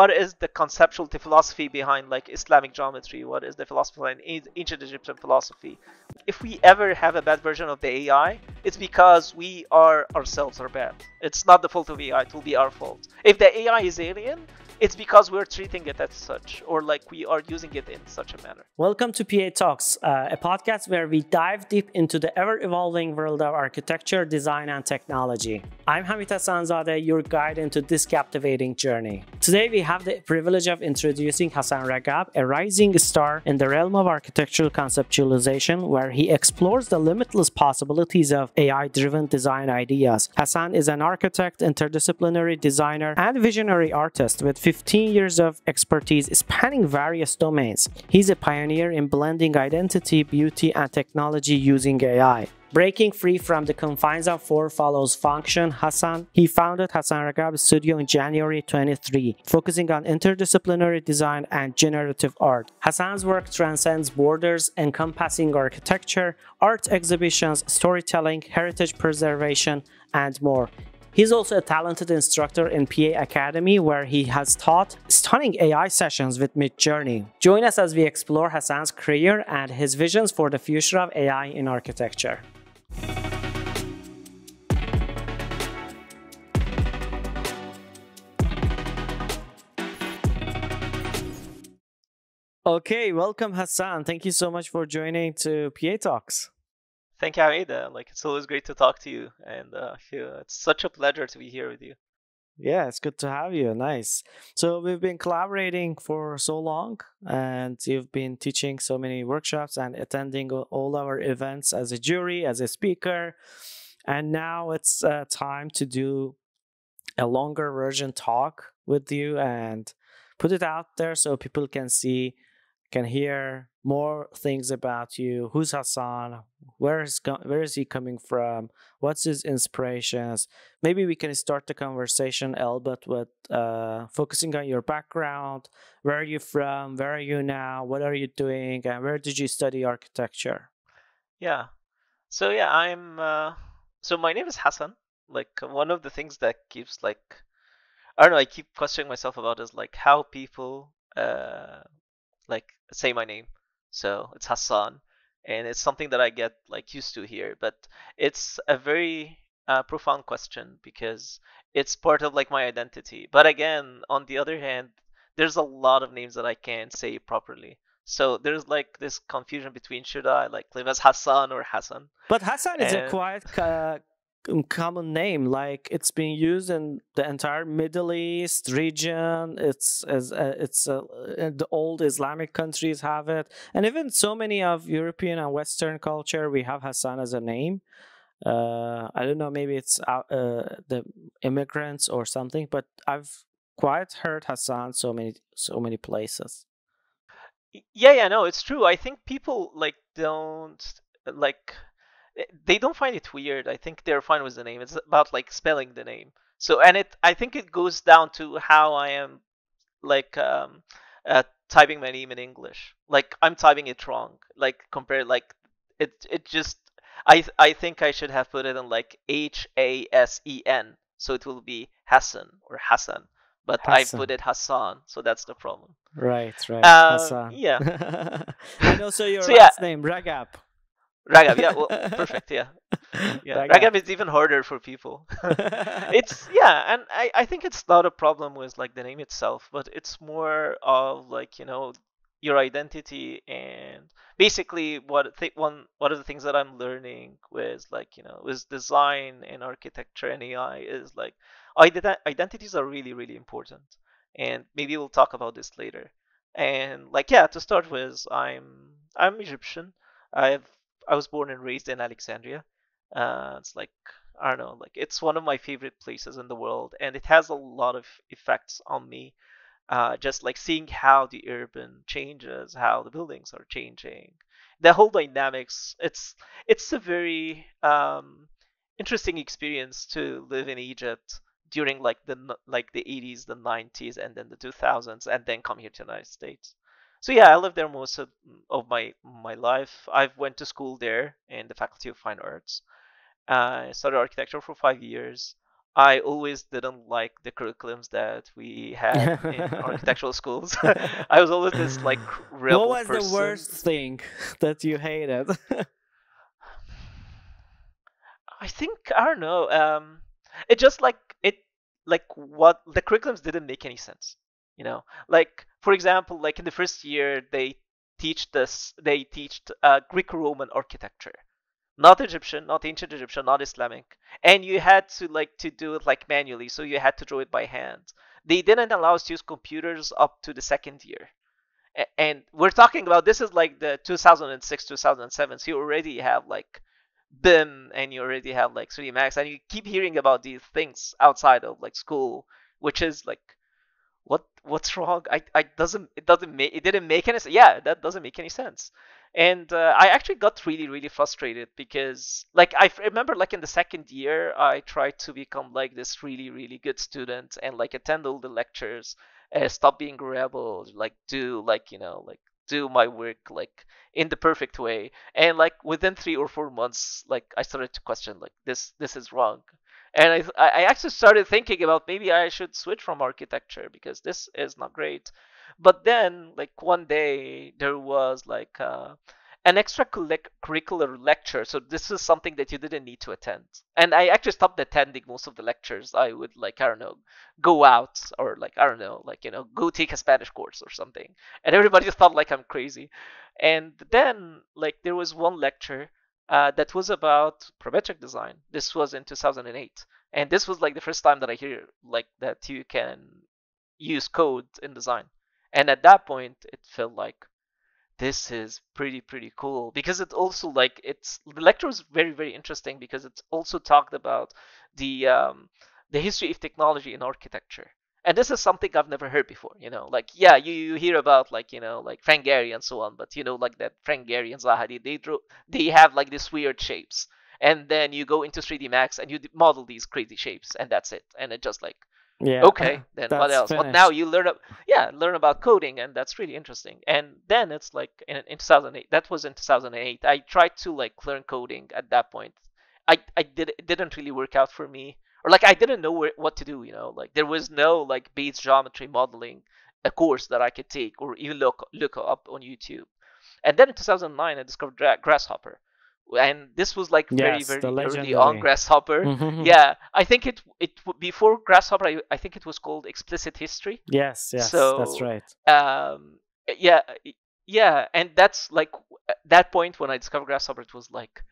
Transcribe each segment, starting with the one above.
what is the conceptual the philosophy behind like Islamic geometry? What is the philosophy behind ancient Egyptian philosophy? If we ever have a bad version of the AI, it's because we are ourselves are bad. It's not the fault of AI; it will be our fault. If the AI is alien, it's because we're treating it as such or like we are using it in such a manner. Welcome to PA Talks, uh, a podcast where we dive deep into the ever evolving world of architecture, design, and technology. I'm Hamid Hassanzadeh, your guide into this captivating journey. Today, we have the privilege of introducing Hassan Ragab, a rising star in the realm of architectural conceptualization, where he explores the limitless possibilities of AI driven design ideas. Hassan is an architect, interdisciplinary designer, and visionary artist with 15 years of expertise spanning various domains. He's a pioneer in blending identity, beauty, and technology using AI. Breaking free from the confines of four follows function, Hassan, he founded Hassan Ragab Studio in January 23, focusing on interdisciplinary design and generative art. Hassan's work transcends borders, encompassing architecture, art exhibitions, storytelling, heritage preservation, and more. He's also a talented instructor in PA Academy where he has taught stunning AI sessions with Midjourney. Join us as we explore Hassan's career and his visions for the future of AI in architecture. Okay, welcome Hassan. Thank you so much for joining to PA Talks. Thank you, Aida. Like it's always great to talk to you, and uh, it's such a pleasure to be here with you. Yeah, it's good to have you. Nice. So we've been collaborating for so long, and you've been teaching so many workshops and attending all our events as a jury, as a speaker, and now it's uh, time to do a longer version talk with you and put it out there so people can see can hear more things about you. Who's Hassan? Where is where is he coming from? What's his inspirations? Maybe we can start the conversation, Elbert, with uh, focusing on your background. Where are you from? Where are you now? What are you doing? And where did you study architecture? Yeah. So yeah, I'm. Uh, so my name is Hassan. Like one of the things that keeps like, I don't know. I keep questioning myself about is like how people uh like say my name. So it's Hassan, and it's something that I get like used to here. But it's a very uh, profound question because it's part of like my identity. But again, on the other hand, there's a lot of names that I can't say properly. So there's like this confusion between should I like live as Hassan or Hassan. But Hassan is a quite uh, common name like it's being used in the entire middle east region it's as uh, it's uh, uh, the old islamic countries have it and even so many of european and western culture we have hassan as a name. Uh, i don't know maybe it's uh, the immigrants or something but i've quite heard hassan so many so many places. Yeah yeah no it's true i think people like don't like they don't find it weird. I think they're fine with the name. It's about like spelling the name. So and it I think it goes down to how I am like um uh, typing my name in English. Like I'm typing it wrong. Like compared like it it just I I think I should have put it in like H A S E N so it will be Hassan or Hassan. But Hassan. I put it Hassan, so that's the problem. Right, right. Uh, Hassan. Yeah. and also your so, last yeah. name, Ragab. Ragab, yeah, well, perfect, yeah. Yeah, Ragab. Ragab is even harder for people. it's yeah, and I, I think it's not a problem with like the name itself, but it's more of like you know your identity and basically what th- one one of the things that I'm learning with like you know with design and architecture and AI is like ident- identities are really really important, and maybe we'll talk about this later. And like yeah, to start with, I'm I'm Egyptian. I've I was born and raised in Alexandria. Uh, it's like I don't know, like it's one of my favorite places in the world, and it has a lot of effects on me. Uh, just like seeing how the urban changes, how the buildings are changing, the whole dynamics. It's it's a very um, interesting experience to live in Egypt during like the like the 80s, the 90s, and then the 2000s, and then come here to the United States so yeah, I lived there most of, of my my life. I've went to school there in the Faculty of Fine Arts. Uh, I studied architecture for five years. I always didn't like the curriculums that we had in architectural schools. I was always this like rebel What was person. the worst thing that you hated? I think I don't know. Um, it just like it like what the curriculums didn't make any sense. You know, like for example, like in the first year they teach this they teach uh, Greek-Roman architecture, not Egyptian, not ancient Egyptian, not Islamic, and you had to like to do it like manually, so you had to draw it by hand. They didn't allow us to use computers up to the second year. And we're talking about this is like the 2006 2007 so you already have like BIM and you already have like 3D Max and you keep hearing about these things outside of like school, which is like what what's wrong? I I doesn't it doesn't make it didn't make any sense. Yeah, that doesn't make any sense. And uh, I actually got really really frustrated because like I remember like in the second year I tried to become like this really really good student and like attend all the lectures, uh, stop being rebel, like do like you know like do my work like in the perfect way and like within three or four months like i started to question like this this is wrong and i i actually started thinking about maybe i should switch from architecture because this is not great but then like one day there was like uh, an extracurricular lecture. So this is something that you didn't need to attend. And I actually stopped attending most of the lectures. I would like I don't know, go out or like I don't know, like you know, go take a Spanish course or something. And everybody thought like I'm crazy. And then like there was one lecture uh, that was about parametric design. This was in 2008, and this was like the first time that I hear like that you can use code in design. And at that point, it felt like this is pretty pretty cool because it also like it's the lecture was very very interesting because it also talked about the um, the history of technology in architecture and this is something I've never heard before. You know, like yeah, you, you hear about like you know like Frank Gehry and so on, but you know like that Frank Gehry and Zaha Hadid, they draw they have like these weird shapes, and then you go into 3D Max and you model these crazy shapes, and that's it, and it just like yeah. Okay, then what else? Finished. Well, now you learn, up yeah, learn about coding, and that's really interesting. And then it's like in, in 2008. That was in 2008. I tried to like learn coding at that point. I I did it didn't really work out for me, or like I didn't know where, what to do. You know, like there was no like base geometry modeling a course that I could take or even look look up on YouTube. And then in 2009, I discovered Grasshopper and this was like very very early on grasshopper yeah i think it it before grasshopper I, I think it was called explicit history yes yes so, that's right um yeah yeah and that's like that point when i discovered grasshopper it was like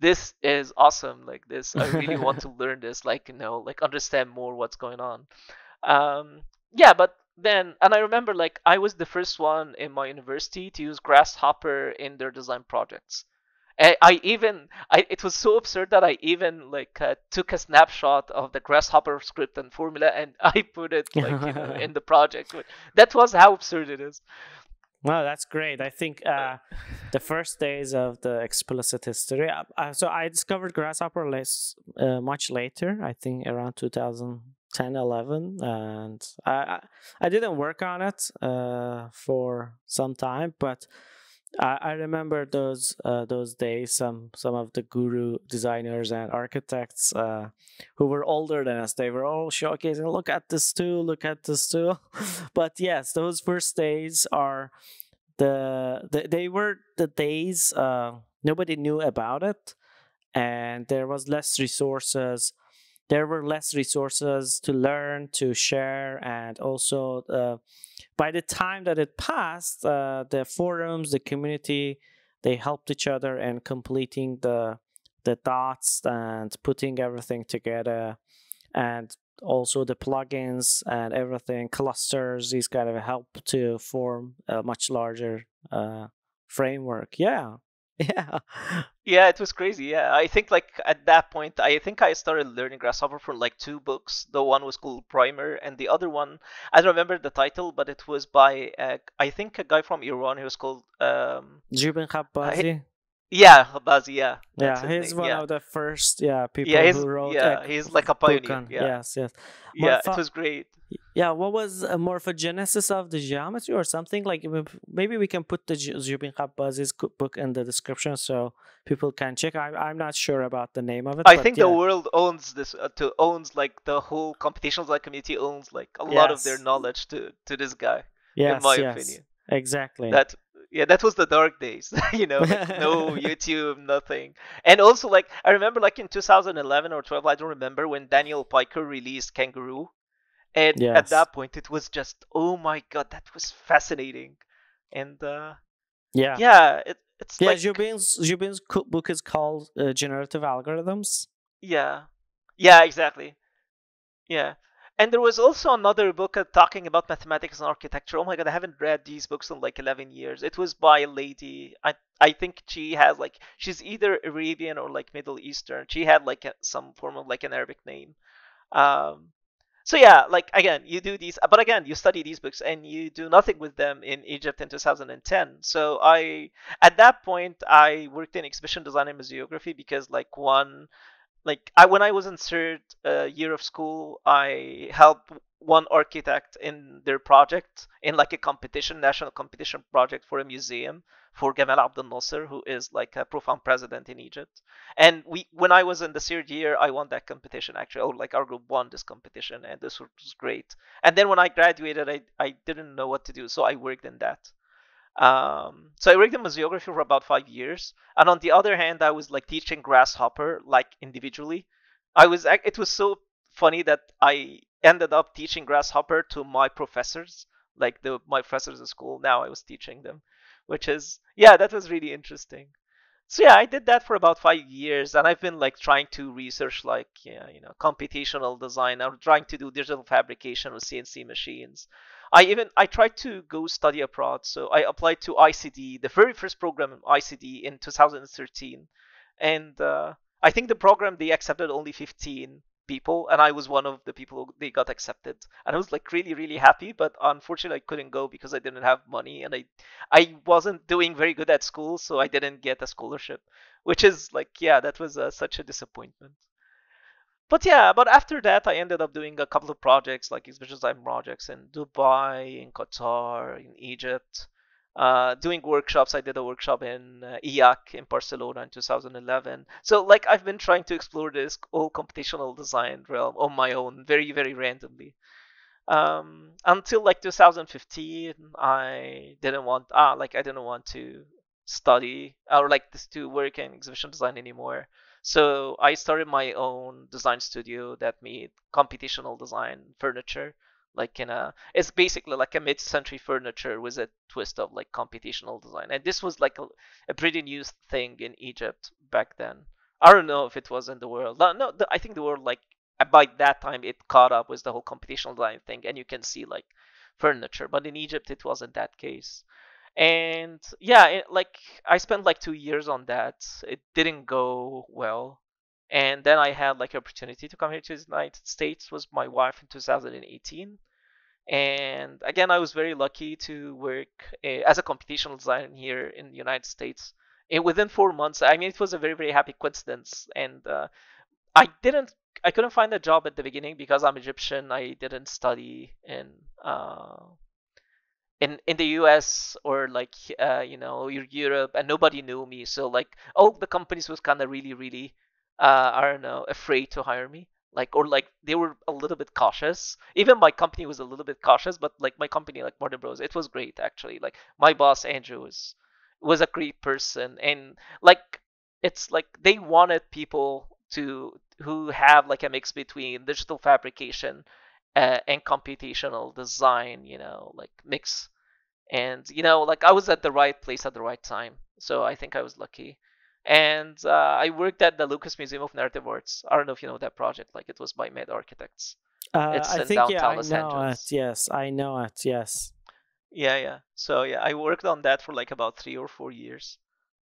this is awesome like this i really want to learn this like you know like understand more what's going on um yeah but then and i remember like i was the first one in my university to use grasshopper in their design projects I, I even I it was so absurd that I even like uh, took a snapshot of the grasshopper script and formula and I put it like you know, in the project. That was how absurd it is. Wow, that's great. I think uh, the first days of the explicit history. Uh, uh so I discovered Grasshopper less, uh, much later. I think around 2010, 11, and I I didn't work on it uh, for some time, but I, I remember those uh, those days. Some some of the guru designers and architects uh, who were older than us, they were all showcasing. Look at this tool. Look at this tool. but yes, those first days are the, the they were the days uh, nobody knew about it, and there was less resources. There were less resources to learn, to share, and also uh, by the time that it passed, uh, the forums, the community, they helped each other in completing the the dots and putting everything together, and also the plugins and everything, clusters. These kind of help to form a much larger uh, framework. Yeah, Yeah. Yeah, it was crazy. Yeah, I think like at that point, I think I started learning Grasshopper from like two books. The one was called Primer, and the other one I don't remember the title, but it was by uh, I think a guy from Iran who was called um, Zubin Khabazi. Yeah, Khabazi, yeah. Yeah, he's name. one yeah. of the first yeah people yeah, who wrote. Yeah, he's like a pioneer. Yeah. Yes, yes. Yeah, it was great. Yeah, what was a morphogenesis of the geometry or something? Like maybe we can put the Zubin Khabazi's book in the description so people can check. I, I'm not sure about the name of it. I think the world owns this. Uh, to owns like the whole computational design community owns like a yes. lot of their knowledge to to this guy. Yes, in my yes. opinion. Exactly. That yeah, that was the dark days. you know, like no YouTube, nothing. And also, like I remember, like in 2011 or 12, I don't remember when Daniel Piker released Kangaroo, and yes. at that point, it was just, oh my god, that was fascinating. And uh, yeah, yeah, it, it's yeah. Like, Zubin's Zubin's book is called uh, Generative Algorithms. Yeah, yeah, exactly. Yeah, and there was also another book uh, talking about mathematics and architecture. Oh my god, I haven't read these books in like 11 years. It was by a lady. I I think she has like she's either Arabian or like Middle Eastern. She had like a, some form of like an Arabic name. Um, so yeah, like again, you do these, but again, you study these books and you do nothing with them in Egypt in 2010. So I, at that point, I worked in exhibition design and museography because like one like I when I was in third uh, year of school, I helped one architect in their project in like a competition, national competition project for a museum for Gamal Abdel Nasser, who is like a profound president in Egypt. And we, when I was in the third year, I won that competition actually. Oh, like our group won this competition, and this was great. And then when I graduated, I I didn't know what to do, so I worked in that. Um, so I worked in museography for about five years, and on the other hand, I was like teaching Grasshopper like individually. I was it was so funny that I ended up teaching Grasshopper to my professors, like the my professors at school. Now I was teaching them, which is yeah, that was really interesting. So yeah, I did that for about five years, and I've been like trying to research like yeah, you know, computational design. I'm trying to do digital fabrication with CNC machines. I even I tried to go study abroad, so I applied to ICD, the very first program in ICD in 2013, and uh, I think the program they accepted only 15 people, and I was one of the people they got accepted, and I was like really really happy, but unfortunately I couldn't go because I didn't have money, and I I wasn't doing very good at school, so I didn't get a scholarship, which is like yeah that was uh, such a disappointment but yeah, but after that, I ended up doing a couple of projects, like exhibition design projects in Dubai, in Qatar, in Egypt. Uh, doing workshops. I did a workshop in uh, EAC in Barcelona in 2011. So like I've been trying to explore this whole computational design realm on my own, very very randomly. Um, until like 2015, I didn't want ah like I didn't want to study or like this to work in exhibition design anymore. So I started my own design studio that made computational design furniture. Like in a, it's basically like a mid-century furniture with a twist of like computational design. And this was like a, a pretty new thing in Egypt back then. I don't know if it was in the world. No, no I think the world like uh, by that time it caught up with the whole computational design thing, and you can see like furniture. But in Egypt, it wasn't that case and yeah it, like i spent like two years on that. It didn't go well. And then i had like opportunity to come here to the united states with my wife in 2018 and again i was very lucky to work uh, as a computational designer here in the united states. And within four months i mean it was a very very happy coincidence. And uh, i didn't i couldn't find a job at the beginning because i'm egyptian. I didn't study in uh, in in the US or like uh, you know Europe and nobody knew me. So like all the companies was kind of really really uh, I don't know afraid to hire me. Like or like they were a little bit cautious. Even my company was a little bit cautious but like my company like Modern Bros it was great actually. Like my boss Andrew was was a great person. And like it's like they wanted people to who have like a mix between digital fabrication uh, and computational design you know like mix and you know like i was at the right place at the right time so i think i was lucky. And uh, i worked at the lucas museum of narrative arts. I don't know if you know that project like it was by MAD architects. Uh, it's I in think, downtown yeah, los I know angeles. It. yes i know it yes. Yeah yeah. So yeah i worked on that for like about three or four years.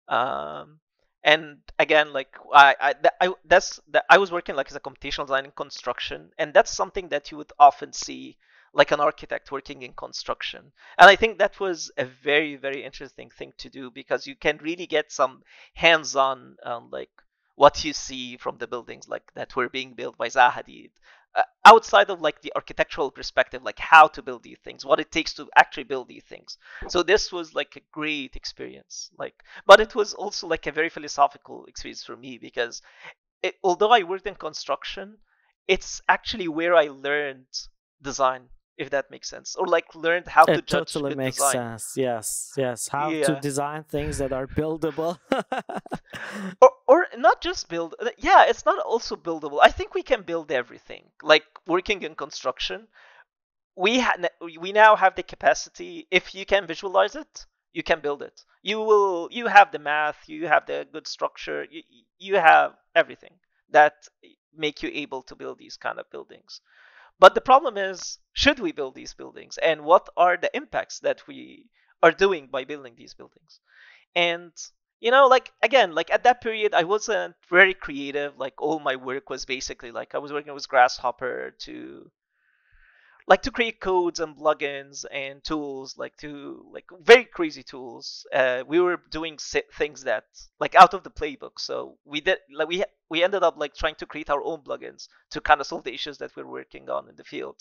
Um and again like i i, I that's that i was working like as a computational design and construction and that's something that you would often see like an architect working in construction. And I think that was a very, very interesting thing to do because you can really get some hands-on, um, like what you see from the buildings like that were being built by Zaha Hadid. Uh, outside of like the architectural perspective, like how to build these things, what it takes to actually build these things. So this was like a great experience. Like, but it was also like a very philosophical experience for me because it, although I worked in construction, it's actually where I learned design if that makes sense or like learned how it to judge totally makes design. sense yes yes how Yeah. to design things that are buildable. Or, or not just build uh, yeah it's not also buildable. I think we can build everything like working in construction. We ha- we now have the capacity if you can visualize it you can build it. You will you have the math you have the good structure you, you have everything that make you able to build these kind of buildings but the problem is should we build these buildings? And what are the impacts that we are doing by building these buildings? And you know like again like at that period i wasn't very creative. Like all my work was basically like i was working with grasshopper to like to create codes and plugins and tools like to like very crazy tools. Uh, we were doing things that like out of the playbook. So we did like we we ended up like trying to create our own plugins to kind of solve the issues that we're working on in the field.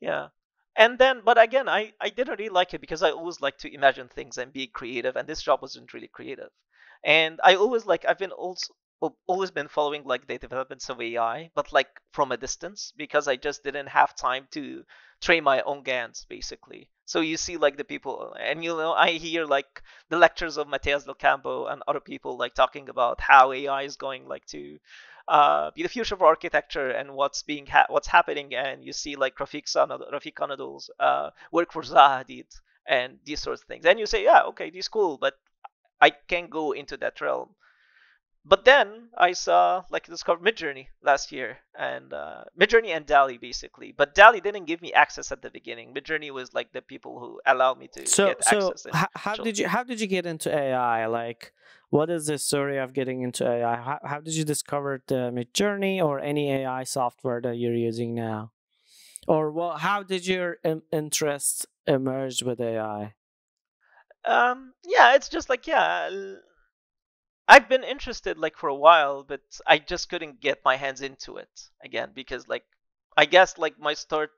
Yeah. And then but again i i didn't really like it because i always like to imagine things and be creative and this job wasn't really creative. And i always like i've been also al- always been following like the developments of ai but like from a distance because i just didn't have time to train my own gans basically. So you see like the people and you know i hear like the lectures of Matias del Campo and other people like talking about how ai is going like to uh, be the future of architecture and what's being ha- what's happening and you see like Refik Sanad- Refik Anadol's uh, work for Zaha Hadid and these sorts of things. And you say yeah okay this is cool but I can't go into that realm but then I saw like discovered Midjourney last year and uh, Midjourney and DALL-E basically. But DALL-E didn't give me access at the beginning. Midjourney was like the people who allowed me to so get so access how, how did you how did you get into ai like what is the story of getting into ai how, how did you discover the midjourney or any ai software that you're using now? Or well how did your in- interest emerge with ai um yeah it's just like yeah l- I've been interested like for a while, but I just couldn't get my hands into it again because like I guess like my start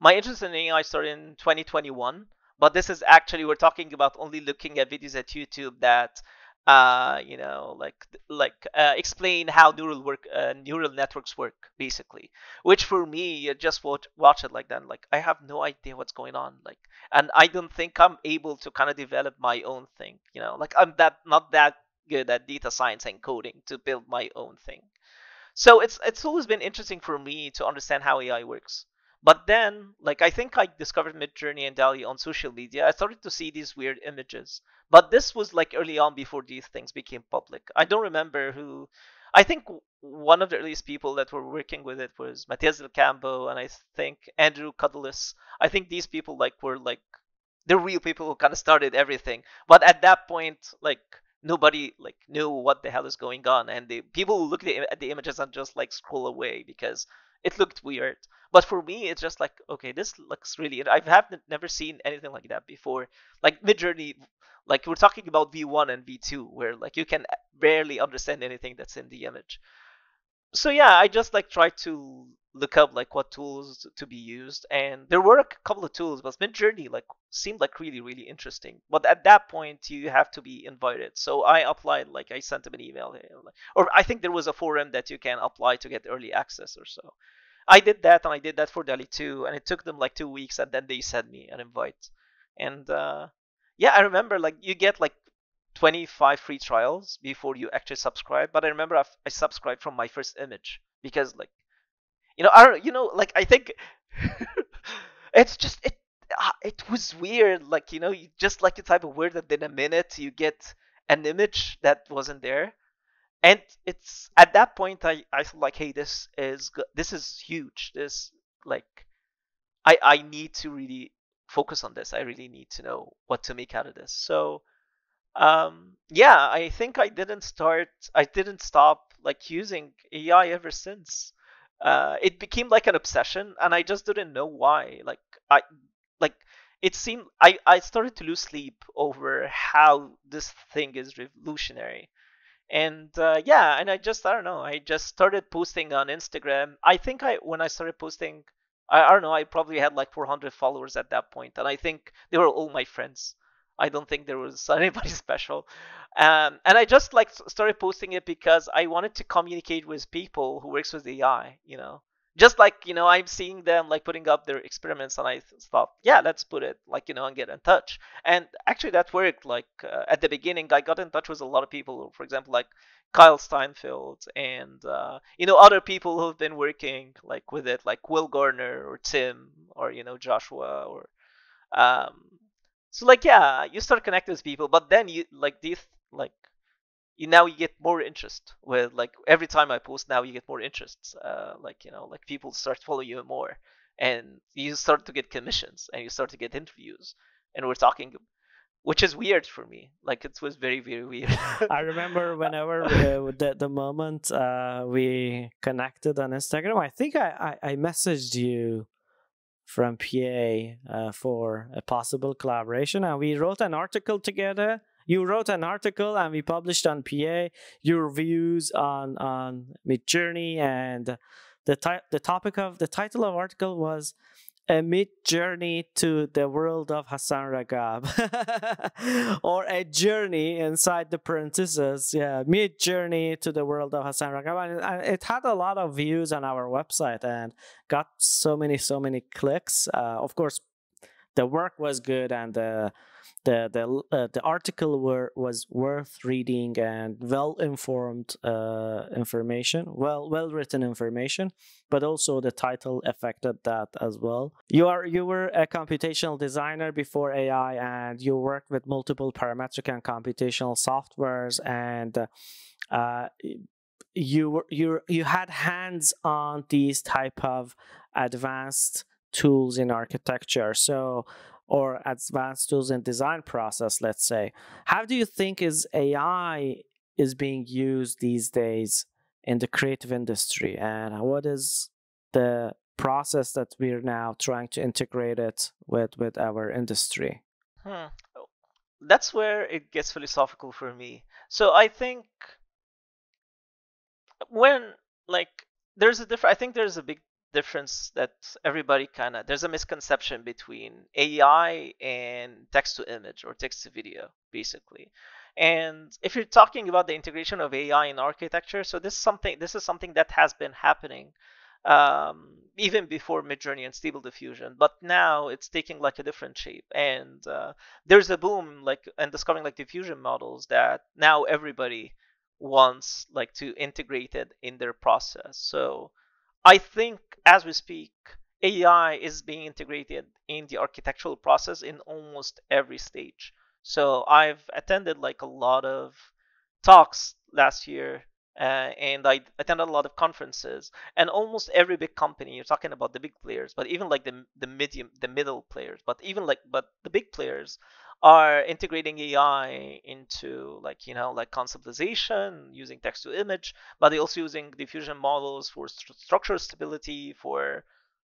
my interest in AI started in 2021, but this is actually we're talking about only looking at videos at YouTube that uh you know like like uh, explain how neural work uh, neural networks work basically which for me just watch watch it like that like i have no idea what's going on like and i don't think i'm able to kind of develop my own thing you know like i'm that not that good at data science and coding to build my own thing. So it's it's always been interesting for me to understand how AI works. But then, like I think I discovered Midjourney and DALL-E on social media. I started to see these weird images. But this was like early on before these things became public. I don't remember who. I think one of the earliest people that were working with it was Matias del Campo and I think Andrew Kudless. I think these people like were like the real people who kind of started everything. But at that point, like nobody like knew what the hell is going on and the people who look at the images and just like scroll away because it looked weird. But for me it's just like okay this looks really i have never seen anything like that before. Like midjourney like we're talking about v1 and v2 where like you can barely understand anything that's in the image. So yeah i just like tried to look up like what tools to be used and there were a couple of tools but midjourney like seemed like really really interesting. But at that point you have to be invited. So i applied like i sent them an email or i think there was a forum that you can apply to get early access or so. I did that and i did that for DALL-E too and it took them like two weeks and then they sent me an invite. And uh yeah i remember like you get like 25 free trials before you actually subscribe but i remember i i subscribed from my first image because like you know i don't you know like i think it's just it uh, it was weird like you know you just like you type a word and in a minute you get an image that wasn't there. And it's at that point i i felt like hey this is this is huge. This like i i need to really focus on this. I really need to know what to make out of this. So um yeah i think i didn't start i didn't stop like using ai ever since uh, it became like an obsession, and I just didn't know why. Like I like it seemed I I started to lose sleep over how this thing is revolutionary. And uh, yeah, and I just I don't know. I just started posting on Instagram. I think I when I started posting, I, I don't know. I probably had like 400 followers at that point, and I think they were all my friends. I don't think there was anybody special. Um, and I just like started posting it because I wanted to communicate with people who works with AI, you know. Just like, you know, I'm seeing them like putting up their experiments and I thought, yeah, let's put it like, you know, and get in touch. And actually that worked. Like uh, at the beginning, I got in touch with a lot of people, for example, like Kyle Steinfeld and, uh, you know, other people who've been working like with it, like Will Garner or Tim or, you know, Joshua or, um, so like yeah you start connecting with people but then you like these like you now you get more interest with like every time i post now you get more interest uh, like you know like people start following you more and you start to get commissions and you start to get interviews and we're talking which is weird for me like it was very very weird i remember whenever uh, the, the moment uh, we connected on instagram i think I, I, I messaged you from PA uh, for a possible collaboration. And we wrote an article together. You wrote an article and we published on PA your views on on Midjourney and the ti- the topic of the title of article was a mid journey to the world of Hassan Ragab, or a journey inside the parentheses. Yeah, mid journey to the world of Hassan Ragab. And it had a lot of views on our website and got so many, so many clicks. Uh, of course, the work was good and the the the uh, the article were was worth reading and well informed uh, information, well well written information, but also the title affected that as well. You are you were a computational designer before AI, and you worked with multiple parametric and computational softwares, and uh, you were you you had hands on these type of advanced tools in architecture. So or advanced tools in design process let's say. How do you think is ai is being used these days in the creative industry? And what is the process that we're now trying to integrate it with with our industry? Hmm. that's where it gets philosophical for me. So i think when like there's a different i think there's a big difference that everybody kind of there's a misconception between AI and text to image or text to video basically. And if you're talking about the integration of AI in architecture, so this is something this is something that has been happening um, even before Midjourney and Stable Diffusion, but now it's taking like a different shape. And uh, there's a boom like and discovering like diffusion models that now everybody wants like to integrate it in their process. So I think as we speak, AI is being integrated in the architectural process in almost every stage. So I've attended like a lot of talks last year uh, and I attended a lot of conferences. And almost every big company, you're talking about the big players, but even like the the medium, the middle players, but even like but the big players are integrating AI into like you know like conceptualization using text to image, but they're also using diffusion models for st- structural stability, for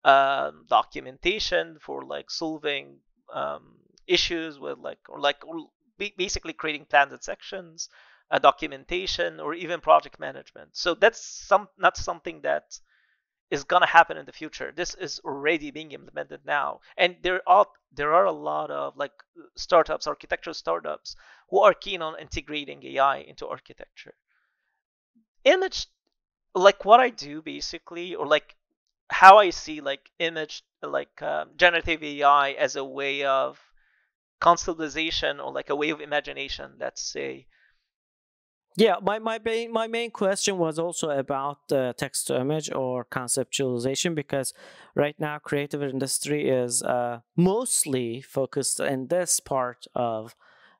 um, documentation, for like solving um, issues with like or like or basically creating plans and sections, uh, documentation, or even project management. So that's some not something that is going to happen in the future. This is already being implemented now. And there are there are a lot of like startups, architectural startups who are keen on integrating AI into architecture. Image like what I do basically or like how I see like image like um, generative AI as a way of conceptualization or like a way of imagination, let's say yeah, my my main my main question was also about the text to image or conceptualization because right now creative industry is uh, mostly focused in this part of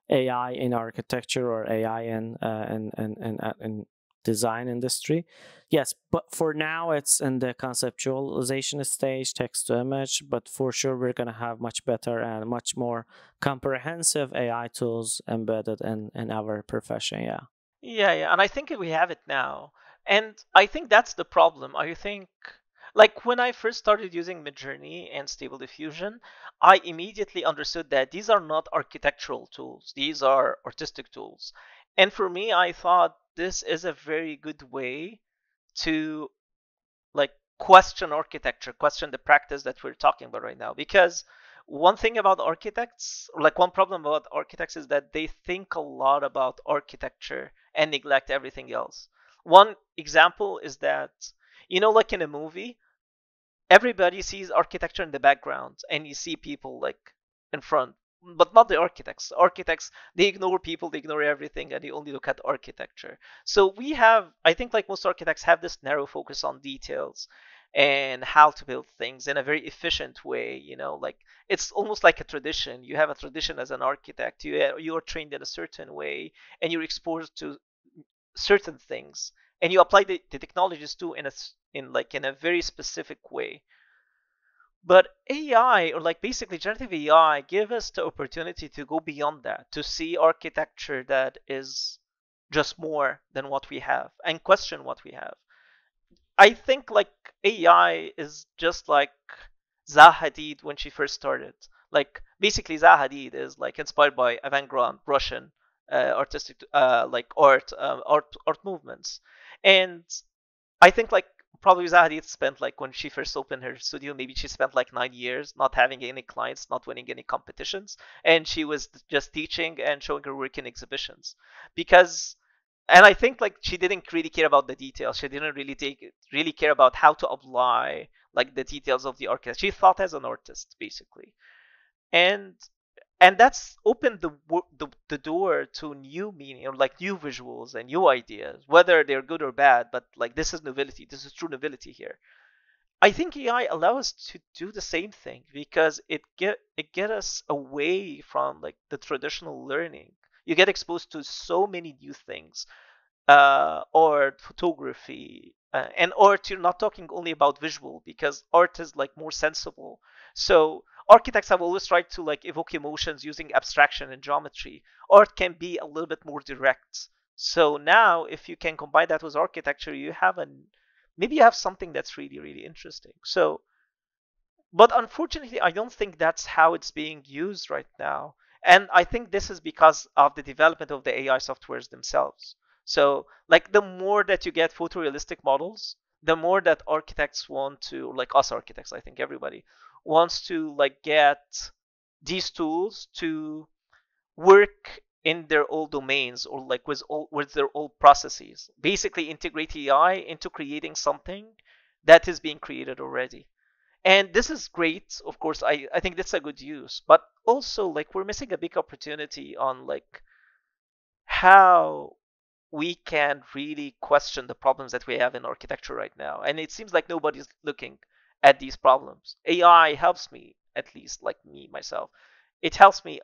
AI in architecture or AI in uh, in, in, in, uh, in design industry. Yes, but for now it's in the conceptualization stage, text to image. But for sure, we're gonna have much better and much more comprehensive AI tools embedded in in our profession. Yeah. Yeah, yeah, and I think we have it now. And I think that's the problem. I think like when I first started using Midjourney and Stable Diffusion, I immediately understood that these are not architectural tools. These are artistic tools. And for me, I thought this is a very good way to like question architecture, question the practice that we're talking about right now. Because one thing about architects, like one problem about architects is that they think a lot about architecture and neglect everything else. One example is that, you know, like in a movie, everybody sees architecture in the background and you see people like in front but not the architects. Architects they ignore people they ignore everything and they only look at architecture. So we have i think like most architects have this narrow focus on details and how to build things in a very efficient way you know like it's almost like a tradition. You have a tradition as an architect. You uh, you are trained in a certain way and you're exposed to certain things and you apply the, the technologies too in a in like in a very specific way. But ai or like basically generative ai give us the opportunity to go beyond that to see architecture that is just more than what we have and question what we have i think like ai is just like zaha hadid when she first started. Like basically zaha hadid is like inspired by avant-garde russian uh, artistic uh, like art uh, art art movements. And i think like probably Zaha Hadid spent like when she first opened her studio maybe she spent like nine years not having any clients not winning any competitions and she was just teaching and showing her work in exhibitions. Because and i think like she didn't really care about the details. She didn't really take really care about how to apply like the details of the architect she thought as an artist basically. And and that's opened the, the, the door to new meaning or like new visuals and new ideas whether they're good or bad but like this is nobility this is true nobility here. I think ai allows us to do the same thing because it get it get us away from like the traditional learning you get exposed to so many new things uh, art photography uh, and art you're not talking only about visual because art is like more sensible so architects have always tried to like evoke emotions using abstraction and geometry. Art can be a little bit more direct. So now, if you can combine that with architecture, you have an maybe you have something that's really really interesting. So, but unfortunately, I don't think that's how it's being used right now. And I think this is because of the development of the AI softwares themselves. So, like the more that you get photorealistic models, the more that architects want to, like us architects, I think everybody wants to like get these tools to work in their old domains or like with all, with their old processes. Basically, integrate AI into creating something that is being created already. And this is great. Of course, I, I think that's a good use. But also, like, we're missing a big opportunity on like how we can really question the problems that we have in architecture right now. And it seems like nobody's looking at these problems. AI helps me, at least like me myself. It helps me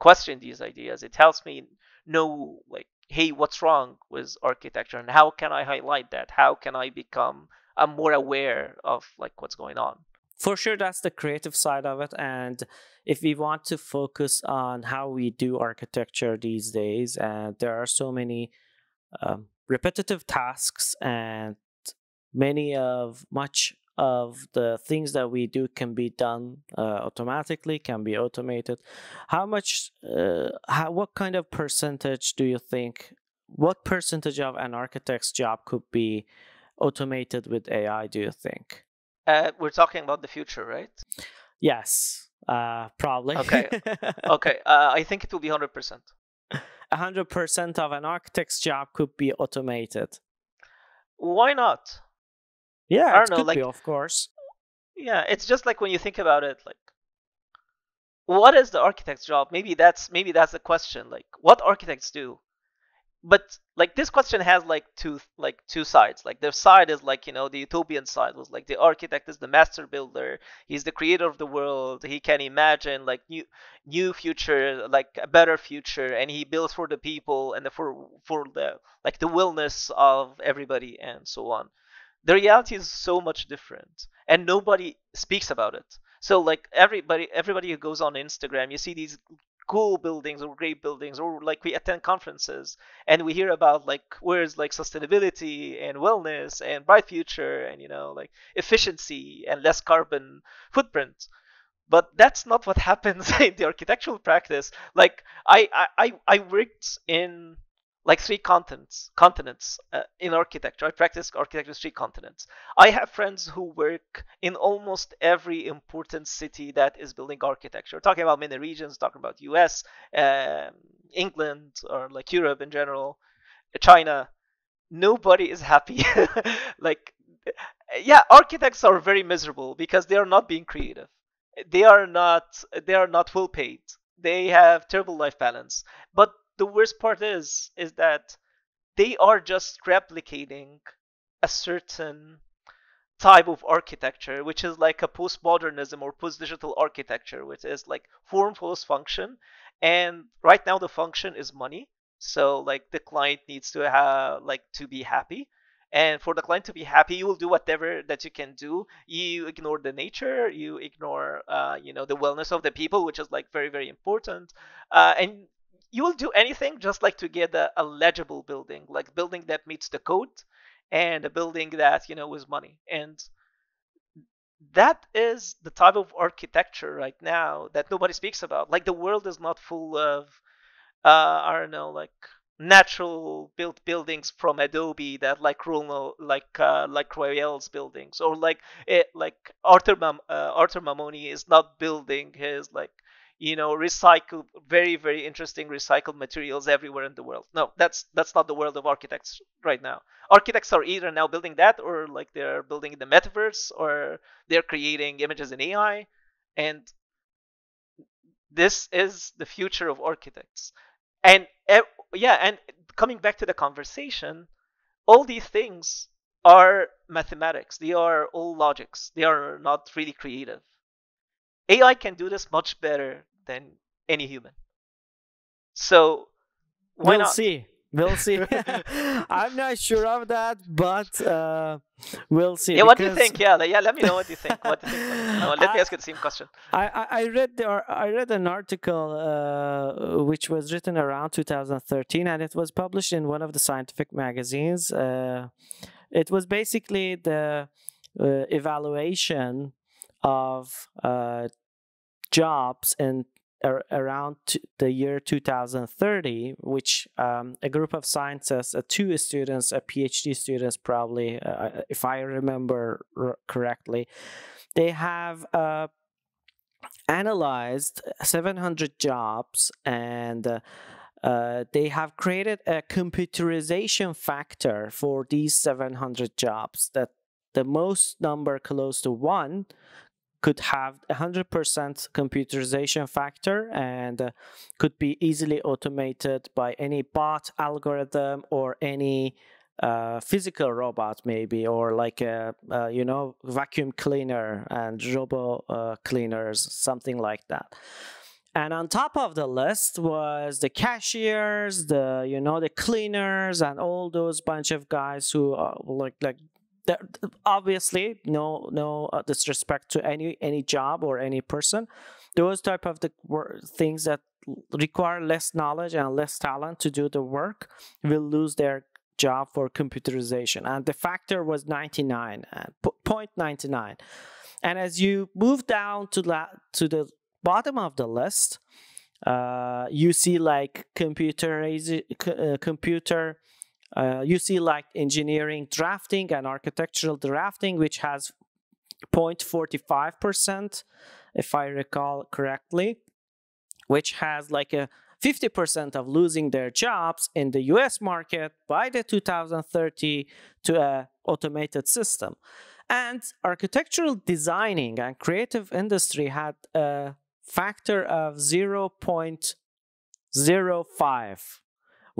question these ideas. It helps me know like, hey, what's wrong with architecture and how can I highlight that? How can I become I'm more aware of like what's going on? For sure, that's the creative side of it. And if we want to focus on how we do architecture these days, and there are so many um, repetitive tasks and many of much of the things that we do can be done uh, automatically can be automated how much uh, how, what kind of percentage do you think what percentage of an architect's job could be automated with ai do you think uh, we're talking about the future right yes uh, probably okay okay uh, i think it will be 100% 100% of an architect's job could be automated why not yeah, I don't know, like, be, of course. Yeah, it's just like when you think about it, like, what is the architect's job? Maybe that's maybe that's the question. Like, what architects do? But like this question has like two like two sides. Like the side is like you know the utopian side was like the architect is the master builder. He's the creator of the world. He can imagine like new new future, like a better future, and he builds for the people and the, for for the like the willness of everybody and so on the reality is so much different and nobody speaks about it so like everybody everybody who goes on instagram you see these cool buildings or great buildings or like we attend conferences and we hear about like words like sustainability and wellness and bright future and you know like efficiency and less carbon footprint. But that's not what happens in the architectural practice. Like i i i worked in like three continents continents uh, in architecture. I practice architecture three continents. I have friends who work in almost every important city that is building architecture. Talking about many regions talking about us um, england or like europe in general china. Nobody is happy. Like yeah architects are very miserable because they are not being creative. They are not they are not well paid. They have terrible life balance. But the worst part is is that they are just replicating a certain type of architecture which is like a postmodernism or post-digital architecture which is like form follows function. And right now the function is money. So like the client needs to have like to be happy. And for the client to be happy you will do whatever that you can do. You ignore the nature you ignore uh, you know the wellness of the people which is like very very important. Uh, and you will do anything just like to get a, a legible building like building that meets the code and a building that you know is money. And that is the type of architecture right now that nobody speaks about. Like the world is not full of uh, i don't know like natural built buildings from Adobe that like Runo, like uh, like Royale's buildings or like it like Arthur Mam- uh, Arthur Mamou-Mani is not building his like you know recycle very very interesting recycled materials everywhere in the world. No, that's that's not the world of architects right now. Architects are either now building that or like they're building the metaverse or they're creating images in AI and this is the future of architects and eh, yeah, and coming back to the conversation, all these things are mathematics. They are all logics. They are not really creative. AI can do this much better than any human. So why we'll not? see. We'll see. I'm not sure of that, but uh, we'll see. Yeah, what do you think? Yeah, yeah. Let me know what you think. What do you think? No, let I, me ask you the same question. I, I read the, I read an article uh, which was written around 2013, and it was published in one of the scientific magazines. Uh, it was basically the uh, evaluation of uh, jobs in ar- around t- the year 2030, which um, a group of scientists, uh, two students, a PhD students, probably, uh, if I remember r- correctly, they have uh, analyzed 700 jobs and uh, they have created a computerization factor for these 700 jobs that the most number close to one could have 100% computerization factor and uh, could be easily automated by any bot algorithm or any uh, physical robot maybe or like a, uh, you know vacuum cleaner and robo uh, cleaners something like that. And on top of the list was the cashiers the you know the cleaners and all those bunch of guys who are like like obviously no no uh, disrespect to any any job or any person. Those type of the things that require less knowledge and less talent to do the work will lose their job for computerization. And the factor was 99 uh, 0.99 and as you move down to la- to the bottom of the list uh, you see like computer uh, computer uh, you see like engineering drafting and architectural drafting, which has 0.45%, if I recall correctly, which has like a 50% of losing their jobs in the US market by the 2030 to a automated system. And architectural designing and creative industry had a factor of 0.05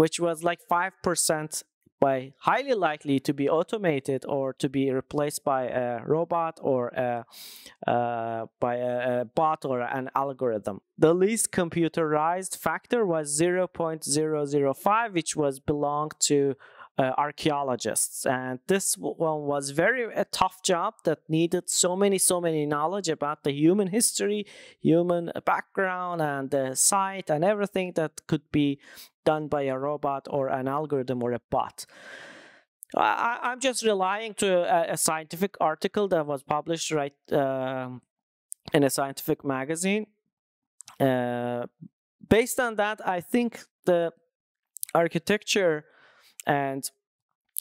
which was like 5% by highly likely to be automated or to be replaced by a robot or a, uh, by a, a, bot or an algorithm. The least computerized factor was 0.005, which was belonged to uh, archaeologists. And this one was very a tough job that needed so many, so many knowledge about the human history, human background, and the site, and everything that could be done by a robot or an algorithm or a bot. I, am just relying to a, a, scientific article that was published right uh, in a scientific magazine. Uh, based on that, I think the architecture and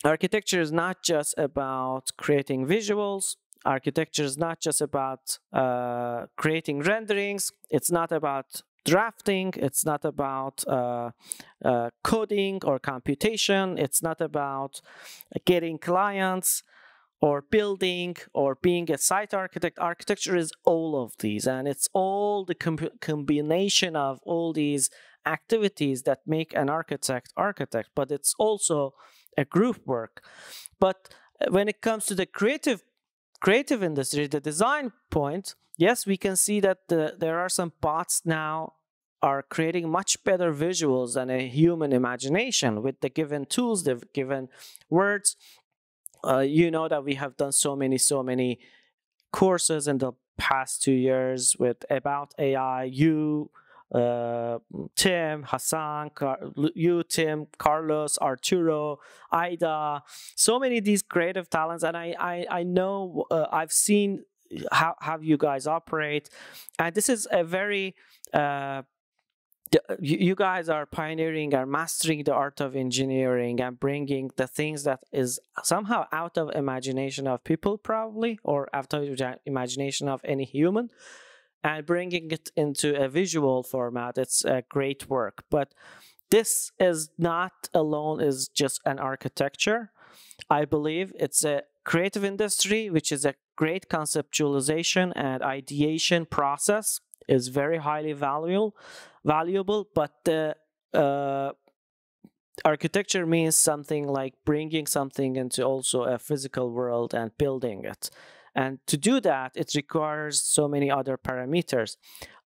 architecture is not just about creating visuals. Architecture is not just about uh, creating renderings. It's not about drafting. It's not about uh, uh, coding or computation. It's not about getting clients or building or being a site architect. Architecture is all of these, and it's all the com combination of all these activities that make an architect architect. But it's also a group work. But uh, when it comes to the creative creative industry, the design point, yes, we can see that the, there are some bots now are creating much better visuals than a human imagination with the given tools, the given words. Uh, you know that we have done so many, so many courses in the past two years with about AI. You, uh, Tim, Hassan, Car- you, Tim, Carlos, Arturo, Ida, so many of these creative talents, and I, I, I know uh, I've seen how how you guys operate, and this is a very uh, you guys are pioneering are mastering the art of engineering and bringing the things that is somehow out of imagination of people probably or out of imagination of any human and bringing it into a visual format it's a great work but this is not alone is just an architecture i believe it's a creative industry which is a great conceptualization and ideation process is very highly valuable valuable, but the uh, architecture means something like bringing something into also a physical world and building it. And to do that, it requires so many other parameters.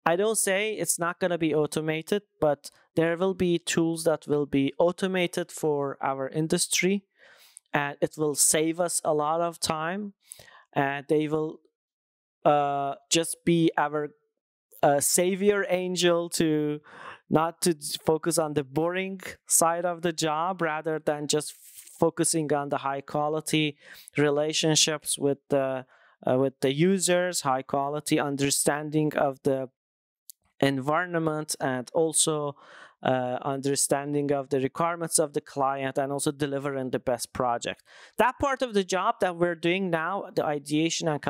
I don't say it's not going to be automated, but there will be tools that will be automated for our industry and it will save us a lot of time and they will uh, just be our a savior angel to not to focus on the boring side of the job rather than just focusing on the high quality relationships with the uh, with the users high quality understanding of the environment and also uh, understanding of the requirements of the client and also delivering the best project. That part of the job that we're doing now, the ideation and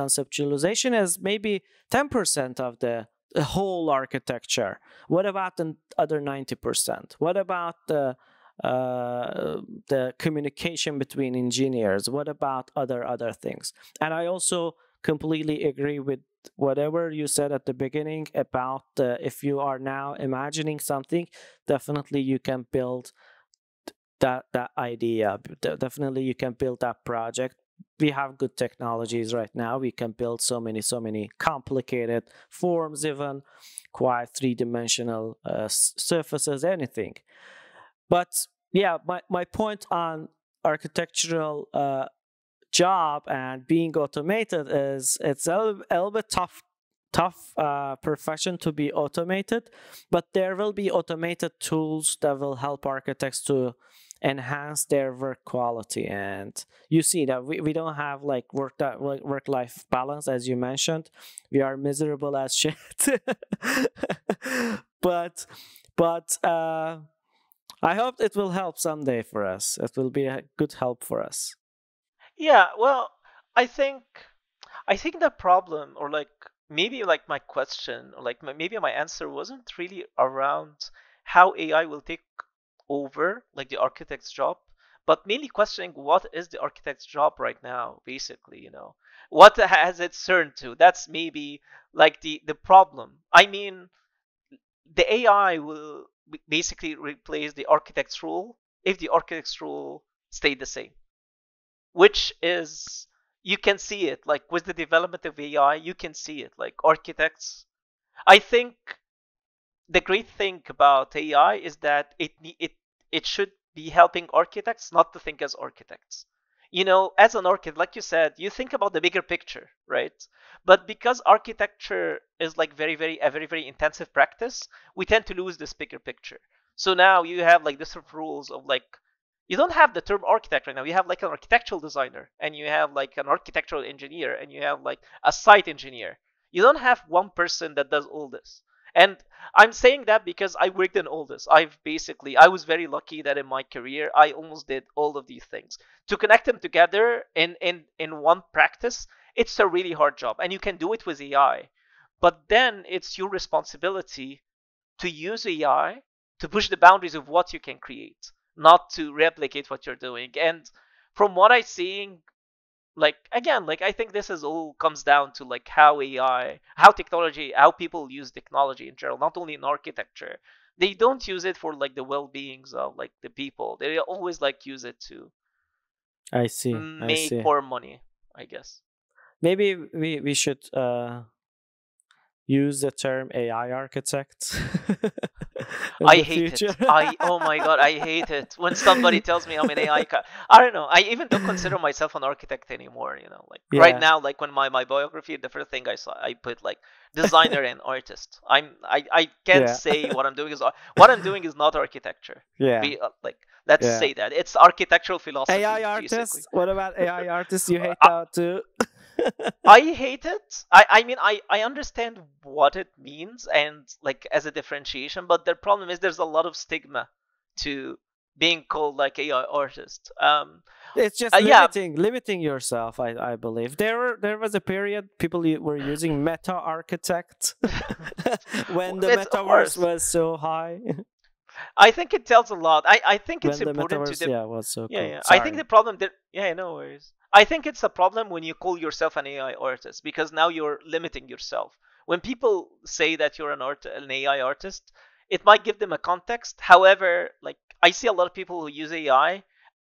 conceptualization, is maybe 10% of the, the whole architecture. What about the other 90%? What about the uh, the communication between engineers? What about other other things? And I also completely agree with whatever you said at the beginning about uh, if you are now imagining something definitely you can build that that idea definitely you can build that project we have good technologies right now we can build so many so many complicated forms even quite three-dimensional uh, surfaces anything but yeah my, my point on architectural uh, job and being automated is it's a little, bit tough tough uh, profession to be automated but there will be automated tools that will help architects to enhance their work quality. And you see that we, we don't have like work work life balance as you mentioned. We are miserable as shit. But but uh i hope it will help someday for us it will be a good help for us yeah, well, I think I think the problem or like maybe like my question or like my, maybe my answer wasn't really around how AI will take over like the architect's job, but mainly questioning what is the architect's job right now, basically, you know. What has it turned to? That's maybe like the the problem. I mean, the AI will basically replace the architect's rule if the architect's rule stayed the same which is you can see it like with the development of AI, you can see it like architects. I think the great thing about AI is that it it it should be helping architects not to think as architects you know, as an architect, like you said, you think about the bigger picture, right? But because architecture is like very, very a very, very intensive practice, we tend to lose this bigger picture. So now you have like different rules of like you don't have the term architect right now. You have like an architectural designer and you have like an architectural engineer and you have like a site engineer. You don't have one person that does all this. And I'm saying that because I worked in all this. I've basically, I was very lucky that in my career, I almost did all of these things. To connect them together in, in, in one practice, it's a really hard job. And you can do it with AI. But then it's your responsibility to use AI to push the boundaries of what you can create, not to replicate what you're doing. And from what I'm seeing, like again like i think this is all comes down to like how ai how technology how people use technology in general not only in architecture they don't use it for like the well-beings of like the people they always like use it to i see make I see. more money i guess maybe we we should uh use the term AI architect. I hate future. it. I oh my god, I hate it when somebody tells me I'm an AI. Ca- I don't know. I even don't consider myself an architect anymore. You know, like yeah. right now, like when my my biography, the first thing I saw, I put like designer and artist. I'm I I can't yeah. say what I'm doing is what I'm doing is not architecture. Yeah. Be, uh, like let's yeah. say that it's architectural philosophy. AI artist. What about AI artists? You hate uh, that too. I hate it. I, I mean I, I understand what it means and like as a differentiation, but the problem is there's a lot of stigma to being called like AI artist. Um, it's just uh, limiting yeah. limiting yourself. I, I believe there were, there was a period people were using Meta Architect when the it's metaverse was so high. I think it tells a lot. I, I think it's when important to the, yeah was so yeah, cool. yeah. I think the problem that yeah no worries. I think it's a problem when you call yourself an AI artist because now you're limiting yourself. When people say that you're an art an AI artist, it might give them a context. However, like I see a lot of people who use AI,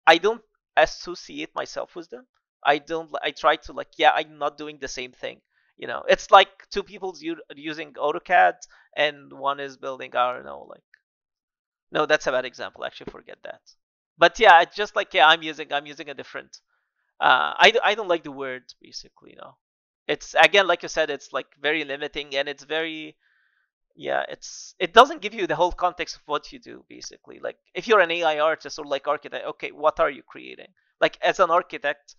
I don't associate myself with them. I don't. I try to like, yeah, I'm not doing the same thing. You know, it's like two people using AutoCAD and one is building. I don't know, like, no, that's a bad example. Actually, forget that. But yeah, it's just like yeah, I'm using I'm using a different uh, I, I don't like the word basically no it's again like you said it's like very limiting and it's very yeah it's it doesn't give you the whole context of what you do basically like if you're an ai artist or like architect okay what are you creating like as an architect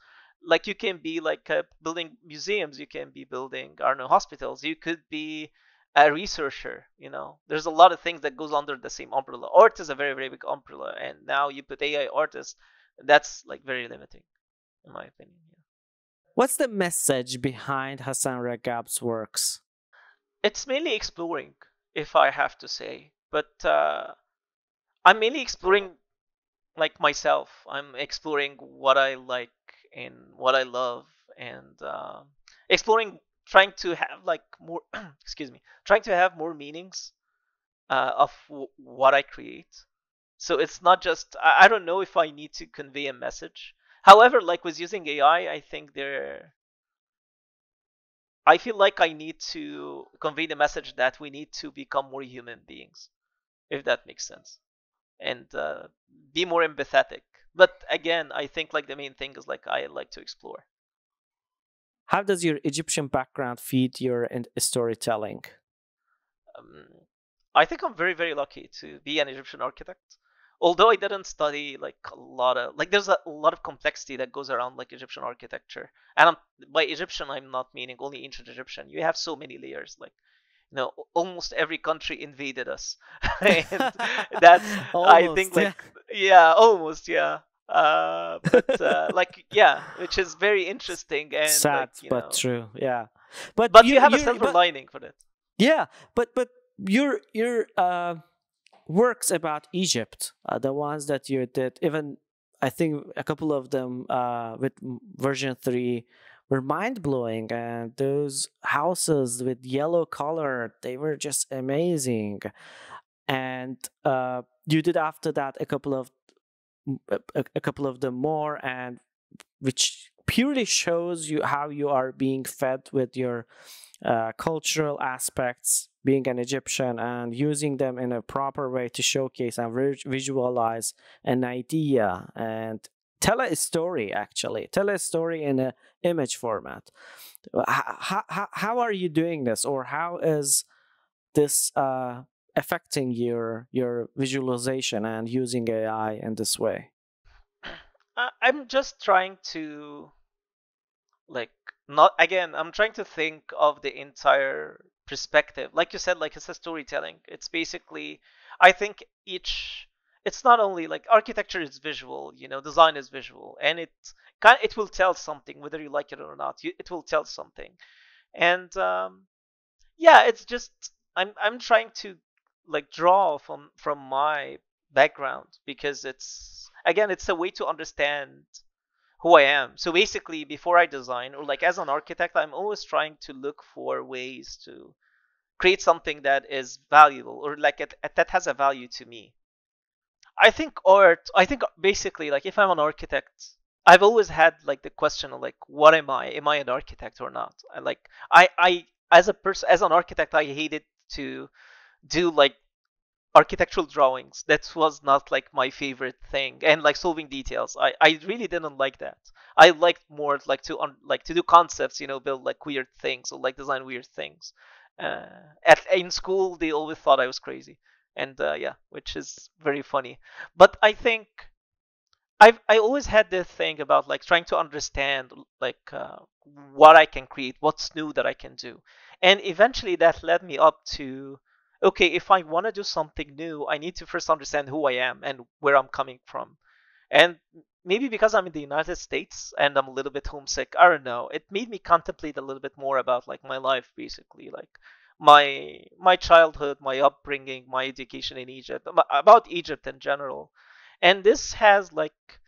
like you can be like uh, building museums you can be building i don't know hospitals you could be a researcher you know there's a lot of things that goes under the same umbrella art is a very very big umbrella and now you put ai artist that's like very limiting in my opinion. Yeah. What's the message behind Hassan Ragab's works? It's mainly exploring, if I have to say. But uh, I'm mainly exploring like myself. I'm exploring what I like and what I love, and uh, exploring, trying to have like more. excuse me, trying to have more meanings uh, of w- what I create. So it's not just. I, I don't know if I need to convey a message However, like with using AI, I think there. I feel like I need to convey the message that we need to become more human beings, if that makes sense, and uh, be more empathetic. But again, I think like the main thing is like I like to explore. How does your Egyptian background feed your storytelling? Um, I think I'm very very lucky to be an Egyptian architect although I didn't study like a lot of like there's a lot of complexity that goes around like Egyptian architecture. And I'm, by Egyptian I'm not meaning only ancient Egyptian. You have so many layers like you know almost every country invaded us. and that's almost, I think like yeah, yeah almost yeah. Uh, but uh, like yeah, which is very interesting and sad like, but know, true. Yeah. But but you, you have a silver but, lining for it. Yeah, but but you're you're uh works about Egypt, uh, the ones that you did, even I think a couple of them uh, with version three were mind blowing, and those houses with yellow color they were just amazing. And uh, you did after that a couple of a, a couple of them more, and which purely shows you how you are being fed with your uh, cultural aspects being an Egyptian and using them in a proper way to showcase and visualize an idea and tell a story actually. Tell a story in an image format. How, how, how are you doing this? Or how is this uh, affecting your your visualization and using ai in this way? I'm just trying to like not again i'm trying to think of the entire perspective. Like you said like it's a storytelling. It's basically i think each it's not only like architecture is visual you know design is visual and it kind it will tell something whether you like it or not you, it will tell something. And um, yeah it's just i'm i'm trying to like draw from from my background because it's again it's a way to understand who I am. So basically, before I design, or like as an architect, I'm always trying to look for ways to create something that is valuable or like it, that has a value to me. I think art, I think basically, like if I'm an architect, I've always had like the question of like, what am I? Am I an architect or not? I like, I, I, as a person, as an architect, I hated to do like architectural drawings. That was not like my favorite thing. And like solving details. I i really didn't like that. I liked more like to un, like to do concepts you know build like weird things or like design weird things. Uh, at in school they always thought i was crazy. And uh, yeah which is very funny. But i think I've I always had this thing about like trying to understand like uh, what I can create, what's new that I can do, and eventually that led me up to okay, if I want to do something new, I need to first understand who I am and where I'm coming from. And maybe because I'm in the United States and I'm a little bit homesick, I don't know. It made me contemplate a little bit more about like my life basically, like my my childhood, my upbringing, my education in Egypt, about Egypt in general. And this has like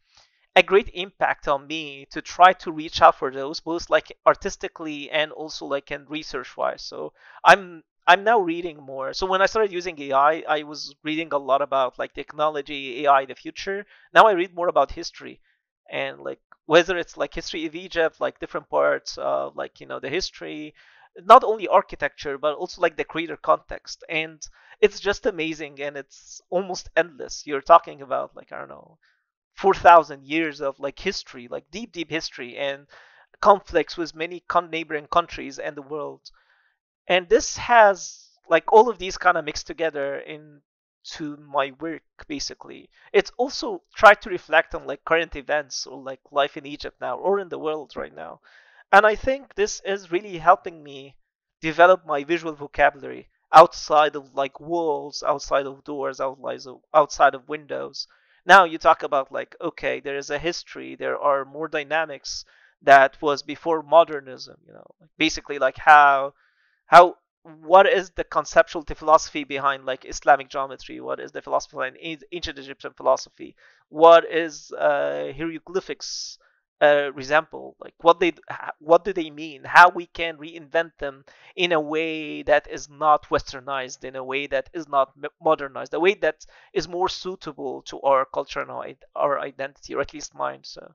a great impact on me to try to reach out for those both like artistically and also like in research wise so i'm I'm now reading more. So when I started using AI, I was reading a lot about like technology, AI, the future. Now I read more about history and like whether it's like history of Egypt, like different parts of like you know the history, not only architecture but also like the creator context. And it's just amazing and it's almost endless. You're talking about like I don't know, four thousand years of like history, like deep, deep history and conflicts with many con- neighboring countries and the world and this has like all of these kind of mixed together into my work basically. It's also tried to reflect on like current events or like life in egypt now or in the world right now. And i think this is really helping me develop my visual vocabulary outside of like walls outside of doors outside of, outside of windows. Now you talk about like okay there is a history there are more dynamics that was before modernism you know basically like how how what is the conceptual the philosophy behind like Islamic geometry? What is the philosophy behind ancient Egyptian philosophy? What is uh, hieroglyphics uh, resemble? Like what they what do they mean? How we can reinvent them in a way that is not westernized, in a way that is not modernized, a way that is more suitable to our culture and our identity, or at least mine. So,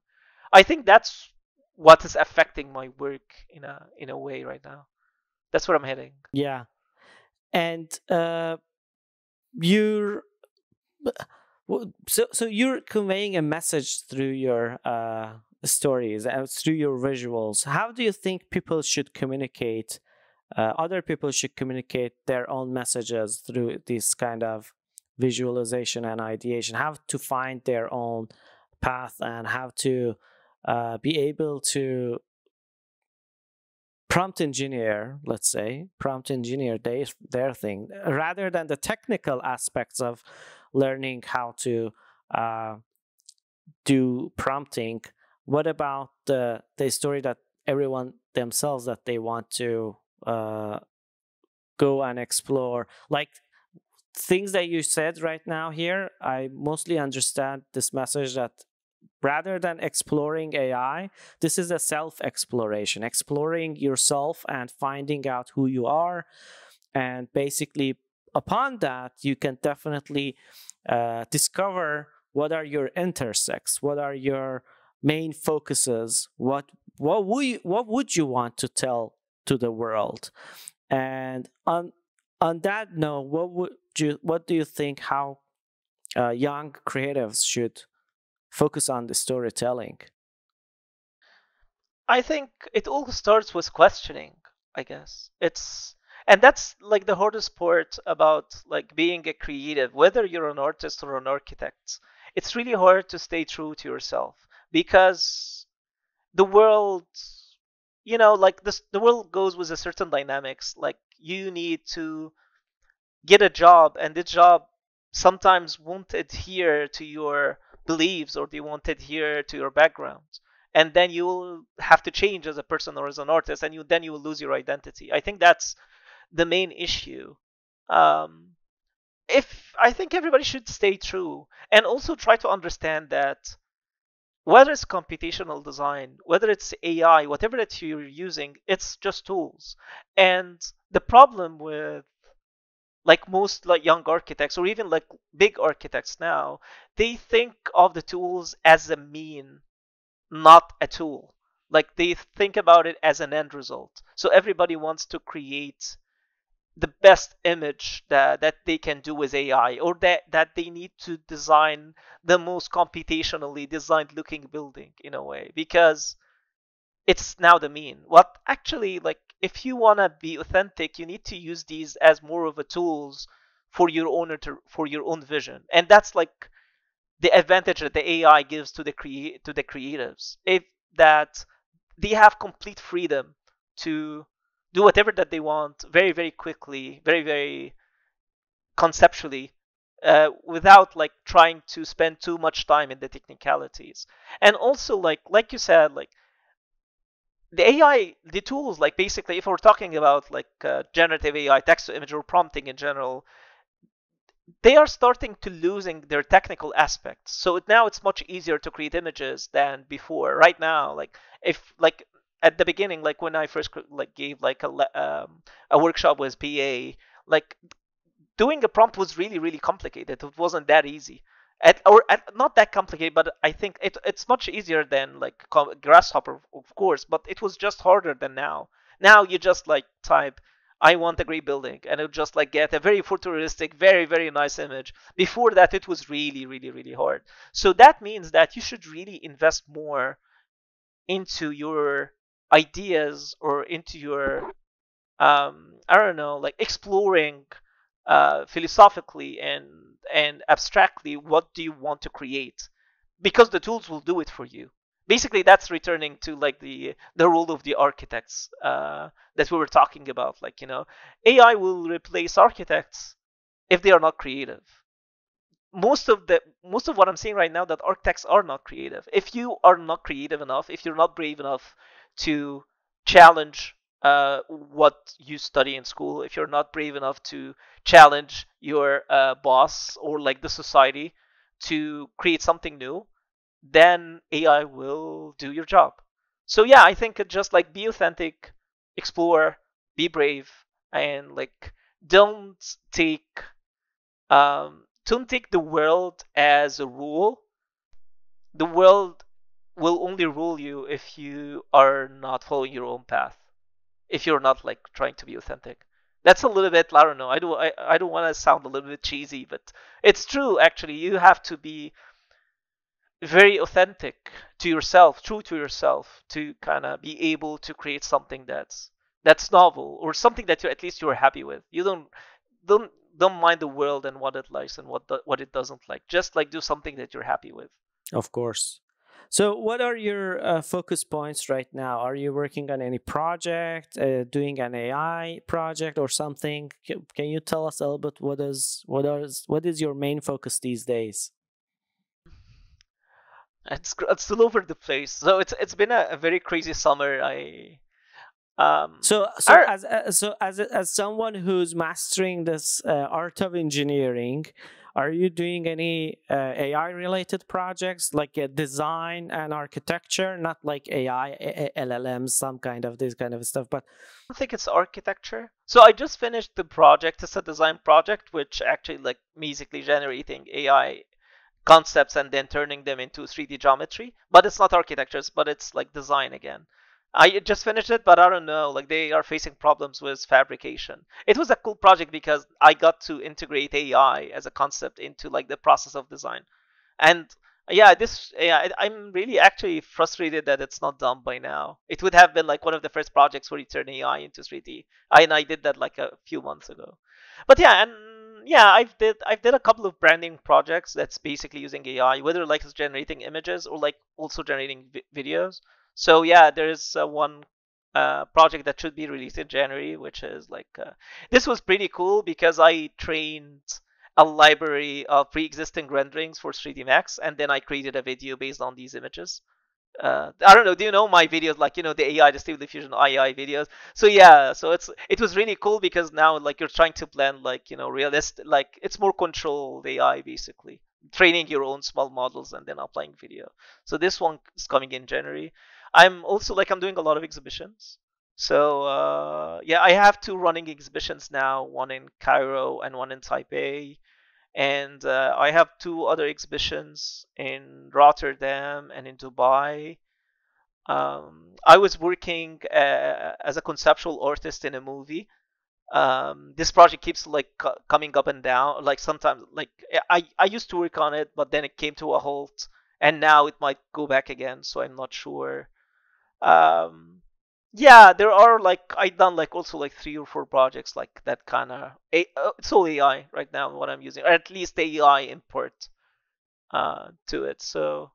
I think that's what is affecting my work in a in a way right now that's where I'm heading. Yeah, and uh, you're so so you're conveying a message through your uh, stories and uh, through your visuals. How do you think people should communicate? Uh, other people should communicate their own messages through this kind of visualization and ideation. How to find their own path and how to uh, be able to prompt engineer, let's say, prompt engineer their, their thing rather than the technical aspects of learning how to uh, do prompting. What about the the story that everyone themselves that they want to uh, go and explore? Like things that you said right now here, I mostly understand this message that rather than exploring AI, this is a self exploration, exploring yourself and finding out who you are. And basically, upon that, you can definitely uh, discover what are your intersects, what are your main focuses, what what would you, what would you want to tell to the world, and on on that note, what would you what do you think how uh, young creatives should focus on the storytelling? I think it all starts with questioning. I guess it's and that's like the hardest part about like being a creative, whether you're an artist or an architect. It's really hard to stay true to yourself because the world you know like this the world goes with a certain dynamics like you need to get a job and the job sometimes won't adhere to your beliefs or they won't adhere to your background? And then you'll have to change as a person or as an artist and you then you will lose your identity. I think that's the main issue. Um, if i think everybody should stay true and also try to understand that whether it's computational design whether it's ai whatever that you're using it's just tools. And the problem with like most like young architects or even like big architects now they think of the tools as a mean not a tool. Like they think about it as an end result. So everybody wants to create the best image that, that they can do with ai or that, that they need to design the most computationally designed looking building in a way because it's now the mean. What actually like if you want to be authentic, you need to use these as more of a tools for your own for your own vision, and that's like the advantage that the AI gives to the create to the creatives. If that they have complete freedom to do whatever that they want very very quickly, very very conceptually uh, without like trying to spend too much time in the technicalities. And also like like you said like the AI, the tools, like basically, if we're talking about like uh, generative AI, text to image, or prompting in general, they are starting to losing their technical aspects. So now it's much easier to create images than before. Right now, like if like at the beginning, like when I first like gave like a um, a workshop with PA, like doing a prompt was really really complicated. It wasn't that easy at, or at, not that complicated, but I think it, it's much easier than like Grasshopper, of course, but it was just harder than now. Now you just like type, I want a great building, and it just like get a very futuristic, very very nice image. Before that, it was really really really hard. So that means that you should really invest more into your ideas or into your um, I don't know, like exploring uh, philosophically and and abstractly what do you want to create? Because the tools will do it for you. Basically that's returning to like the the role of the architects uh, that we were talking about. Like you know ai will replace architects if they are not creative. Most of the most of what i'm seeing right now that architects are not creative. If you are not creative enough if you're not brave enough to challenge uh, what you study in school, if you're not brave enough to challenge your uh, boss or like the society to create something new, then AI will do your job. So yeah, I think just like be authentic, explore, be brave, and like don't take um, don't take the world as a rule. The world will only rule you if you are not following your own path if you're not like trying to be authentic. That's a little bit I don't know. I do I, I don't want to sound a little bit cheesy, but it's true actually. You have to be very authentic to yourself, true to yourself to kind of be able to create something that's that's novel or something that you at least you're happy with. You don't don't don't mind the world and what it likes and what the, what it doesn't like. Just like do something that you're happy with. Of course. So, what are your uh, focus points right now? Are you working on any project, uh, doing an AI project or something? Can, can you tell us a little bit what is what is what is your main focus these days? It's it's still over the place. So it's it's been a, a very crazy summer. I um, so, so our, as uh, so as as someone who's mastering this uh, art of engineering, are you doing any uh, AI related projects like design and architecture, not like AI, LLMs, some kind of this kind of stuff, but I think it's architecture. So I just finished the project. It's a design project, which actually like musically generating AI concepts and then turning them into 3D geometry. But it's not architectures, but it's like design again. I just finished it, but I don't know. Like they are facing problems with fabrication. It was a cool project because I got to integrate AI as a concept into like the process of design, and yeah, this yeah, I'm really actually frustrated that it's not done by now. It would have been like one of the first projects where you turn AI into 3D. I and I did that like a few months ago. But yeah, and yeah, I've did I've did a couple of branding projects that's basically using AI, whether like it's generating images or like also generating vi- videos. So yeah, there's uh, one uh, project that should be released in January, which is like uh, this was pretty cool because I trained a library of pre-existing renderings for 3ds Max, and then I created a video based on these images. Uh, I don't know. Do you know my videos, like you know the AI, the Stable Diffusion AI videos? So yeah, so it's it was really cool because now like you're trying to blend like you know realistic, like it's more controlled AI basically, training your own small models and then applying video. So this one is coming in January. I'm also like I'm doing a lot of exhibitions. So uh, yeah, I have two running exhibitions now, one in Cairo and one in Taipei and uh, I have two other exhibitions in Rotterdam and in Dubai. Um, I was working uh, as a conceptual artist in a movie. Um, this project keeps like coming up and down. Like sometimes, like I I used to work on it, but then it came to a halt, and now it might go back again. So I'm not sure. Um, yeah there are like i done like also like three or four projects like that kind of uh, it's all ai right now what i'm using or at least ai import uh to it so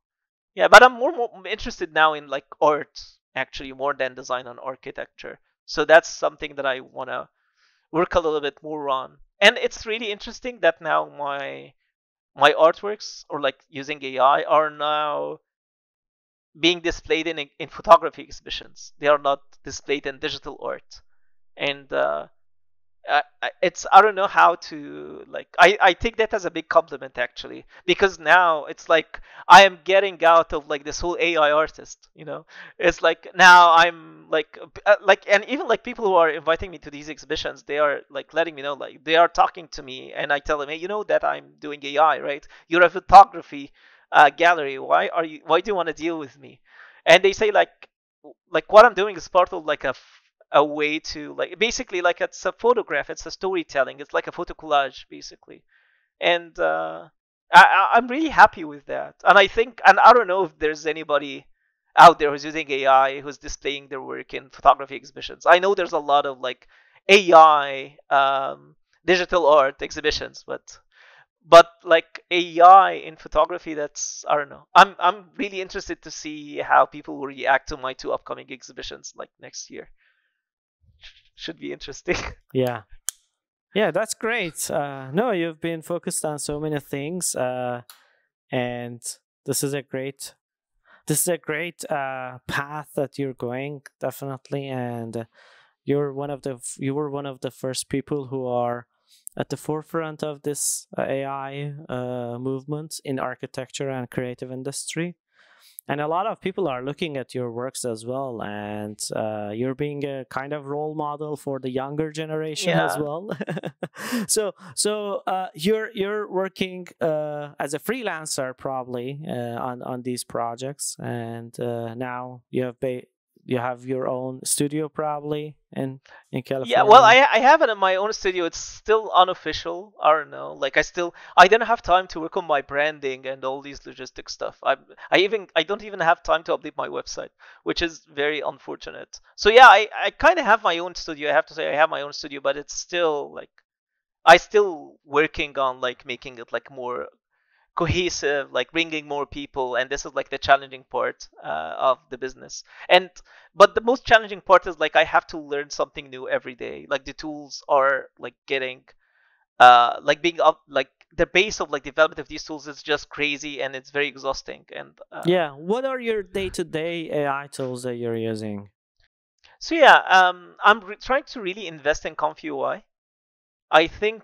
yeah but i'm more, more interested now in like art actually more than design and architecture so that's something that i want to work a little bit more on and it's really interesting that now my my artworks or like using ai are now being displayed in in photography exhibitions. They are not displayed in digital art, and uh, I, it's I don't know how to like I, I take that as a big compliment actually because now it's like I am getting out of like this whole AI artist you know? It's like now I'm like uh, like and even like people who are inviting me to these exhibitions they are like letting me know like they are talking to me and I tell them hey you know that I'm doing AI right? You're a photography uh, gallery. Why are you? Why do you want to deal with me? And they say like, like what I'm doing is part of like a a way to like basically like it's a photograph. It's a storytelling. It's like a photo collage basically, and uh, I, I'm really happy with that. And I think, and I don't know if there's anybody out there who's using AI who's displaying their work in photography exhibitions. I know there's a lot of like AI um, digital art exhibitions, but but like AI in photography, that's I don't know. I'm I'm really interested to see how people will react to my two upcoming exhibitions like next year. Should be interesting. Yeah, yeah, that's great. Uh, no, you've been focused on so many things, uh, and this is a great, this is a great uh, path that you're going definitely, and you're one of the you were one of the first people who are at the forefront of this uh, AI uh, movement in architecture and creative industry. And a lot of people are looking at your works as well, and uh, you're being a kind of role model for the younger generation yeah. as well. so, so uh, you're you're working uh, as a freelancer probably uh, on on these projects, and now you have ba- you have your own studio probably in in California. Yeah, well, I I have it in my own studio. It's still unofficial. I don't know. Like I still I didn't have time to work on my branding and all these logistic stuff. I I even I don't even have time to update my website, which is very unfortunate. So yeah, I I kind of have my own studio. I have to say I have my own studio, but it's still like I still working on like making it like more cohesive like bringing more people and this is like the challenging part uh, of the business. And but the most challenging part is like i have to learn something new every day. Like the tools are like getting uh like being up like the base of like development of these tools is just crazy and it's very exhausting and uh, yeah. What are your day-to-day ai tools that you're using? So yeah um i'm re- trying to really invest in ui i. Think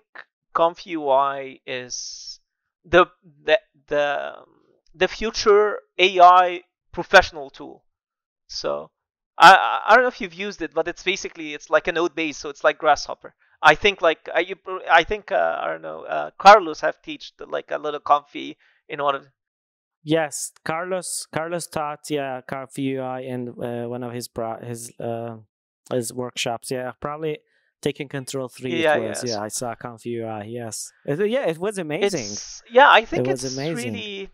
ui is the the the the future AI professional tool. So I I don't know if you've used it, but it's basically it's like a node base, so it's like Grasshopper. I think like I you I think uh, I don't know uh, Carlos have taught like a little Comfy in order. Yes, Carlos Carlos taught yeah ComfyUI UI in uh, one of his bro- his uh, his workshops. Yeah, probably taking control three. Yeah, was, yes. yeah, I saw ComfyUI. UI. Yes, it, yeah, it was amazing. It's, yeah, I think it it's amazing. really.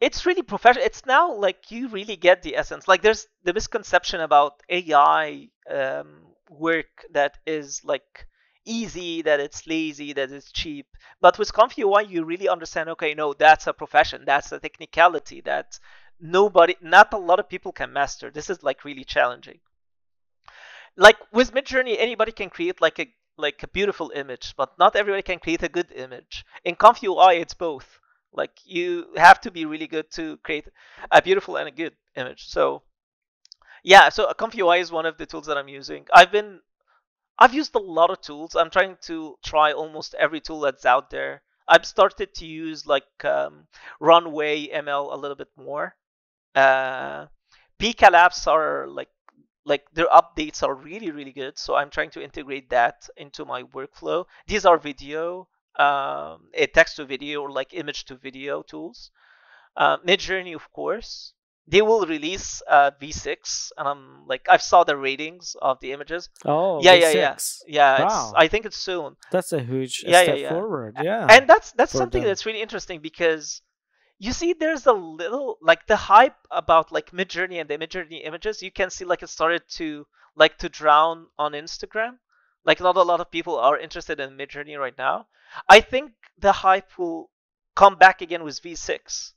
It's really professional. It's now like you really get the essence. Like there's the misconception about AI um, work that is like easy, that it's lazy, that it's cheap. But with ComfyUI, you really understand. Okay, no, that's a profession. That's a technicality that nobody, not a lot of people can master. This is like really challenging. Like with Midjourney, anybody can create like a like a beautiful image, but not everybody can create a good image. In ComfyUI, it's both. Like you have to be really good to create a beautiful and a good image. So yeah, so ComfyUI is one of the tools that I'm using. I've been I've used a lot of tools. I'm trying to try almost every tool that's out there. I've started to use like um, Runway ML a little bit more. Uh, Pika Labs are like like their updates are really really good. So I'm trying to integrate that into my workflow. These are video, um, a text to video or like image to video tools. Uh, Midjourney, of course they will release uh, V6, and I'm like, i've saw the ratings of the images. Oh, yeah, V6. yeah, yeah, yeah. Wow. I think it's soon. That's a huge yeah, step yeah, yeah. forward. Yeah, and that's that's something them. that's really interesting because you see, there's a little like the hype about like Midjourney and the Midjourney images. You can see like it started to like to drown on Instagram. Like not a lot of people are interested in Midjourney right now. I think the hype will come back again with V6.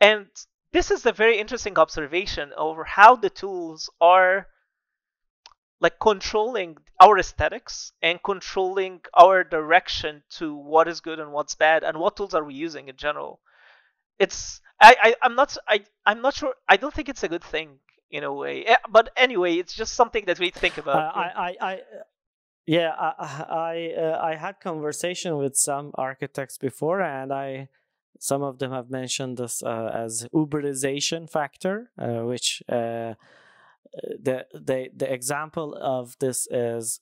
And this is a very interesting observation over how the tools are like controlling our aesthetics and controlling our direction to what is good and what's bad and what tools are we using in general it's i, I i'm not i i'm not sure i don't think it's a good thing in a way. Eh, but anyway it's just something that we think about. Uh, I, I i yeah i i uh, i had conversation with some architects before and i some of them have mentioned this uh, as Uberization factor, uh, which uh, the, the the example of this is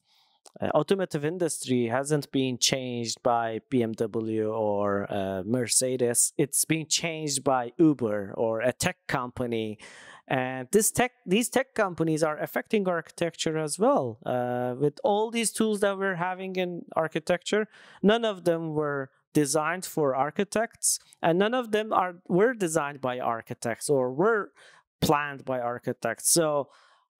uh, automotive industry hasn't been changed by BMW or uh, Mercedes. It's been changed by Uber or a tech company. And this tech, these tech companies are affecting architecture as well. Uh, with all these tools that we're having in architecture, none of them were designed for architects and none of them are were designed by architects or were planned by architects so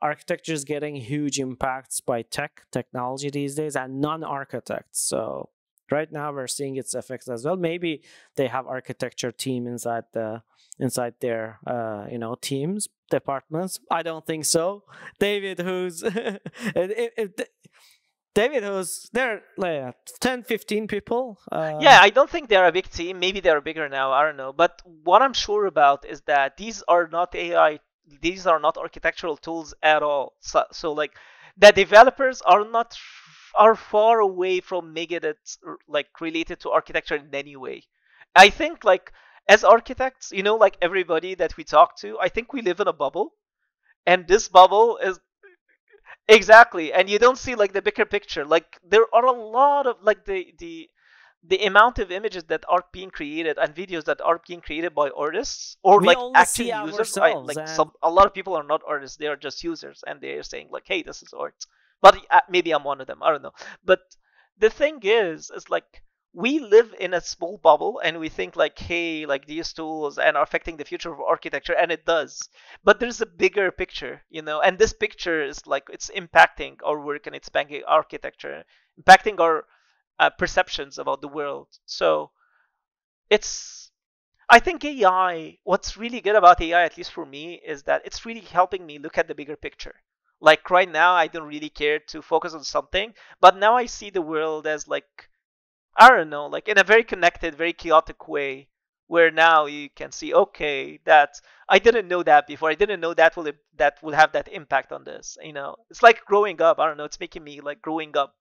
architecture is getting huge impacts by tech technology these days and non-architects so right now we're seeing its effects as well maybe they have architecture team inside the inside their uh, you know teams departments i don't think so david who's David who's there like 10, 15 people. Uh... Yeah, I don't think they're a big team. Maybe they're bigger now. I don't know. But what I'm sure about is that these are not AI. These are not architectural tools at all. So, so like the developers are not are far away from making it like related to architecture in any way. I think like as architects, you know, like everybody that we talk to, I think we live in a bubble, and this bubble is Exactly, and you don't see like the bigger picture. Like there are a lot of like the the the amount of images that are being created and videos that are being created by artists or we like actual users. I, like and... some a lot of people are not artists; they are just users, and they are saying like, "Hey, this is art." But uh, maybe I'm one of them. I don't know. But the thing is, is like we live in a small bubble and we think like hey like these tools and are affecting the future of architecture and it does but there's a bigger picture you know and this picture is like it's impacting our work and it's impacting architecture impacting our uh, perceptions about the world so it's i think ai what's really good about ai at least for me is that it's really helping me look at the bigger picture like right now i don't really care to focus on something but now i see the world as like I don't know, like in a very connected, very chaotic way, where now you can see, okay, that I didn't know that before. I didn't know that will that will have that impact on this. You know, it's like growing up. I don't know. It's making me like growing up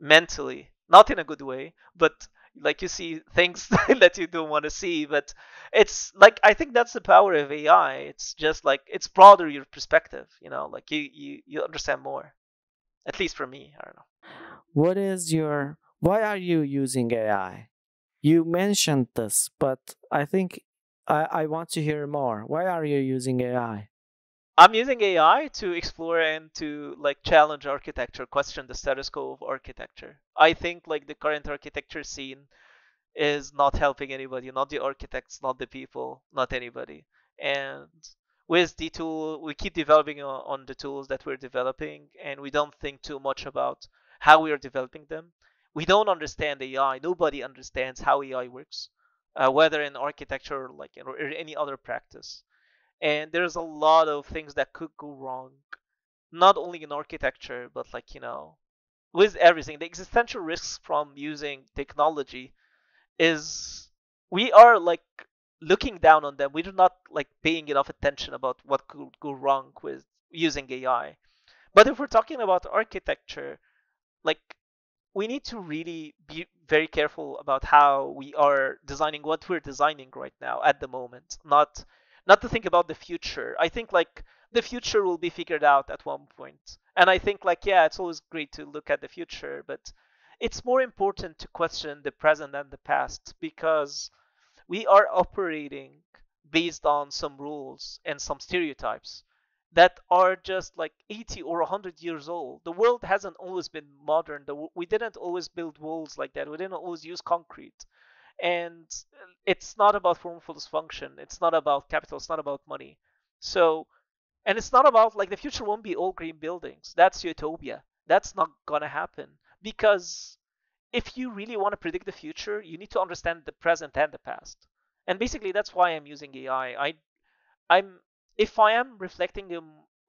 mentally, not in a good way, but like you see things that you don't want to see. But it's like I think that's the power of AI. It's just like it's broader your perspective. You know, like you you you understand more. At least for me, I don't know. What is your why are you using AI? you mentioned this, but I think I, I want to hear more. Why are you using AI? I'm using AI to explore and to like challenge architecture, question the status quo of architecture. I think like the current architecture scene is not helping anybody, not the architects, not the people, not anybody. And with the tool, we keep developing on the tools that we're developing, and we don't think too much about how we are developing them. We don't understand AI. Nobody understands how AI works, uh, whether in architecture or like or any other practice. And there's a lot of things that could go wrong, not only in architecture, but like you know, with everything. The existential risks from using technology is we are like looking down on them. We do not like paying enough attention about what could go wrong with using AI. But if we're talking about architecture, like we need to really be very careful about how we are designing what we're designing right now at the moment. Not not to think about the future. I think like the future will be figured out at one point. And I think like yeah, it's always great to look at the future, but it's more important to question the present and the past because we are operating based on some rules and some stereotypes that are just like 80 or 100 years old. The world hasn't always been modern. We didn't always build walls like that. We didn't always use concrete. And it's not about formful dysfunction. It's not about capital. It's not about money. So, and it's not about like the future won't be all green buildings. That's utopia. That's not gonna happen because if you really want to predict the future, you need to understand the present and the past. And basically, that's why I'm using AI. I, I'm if I am reflecting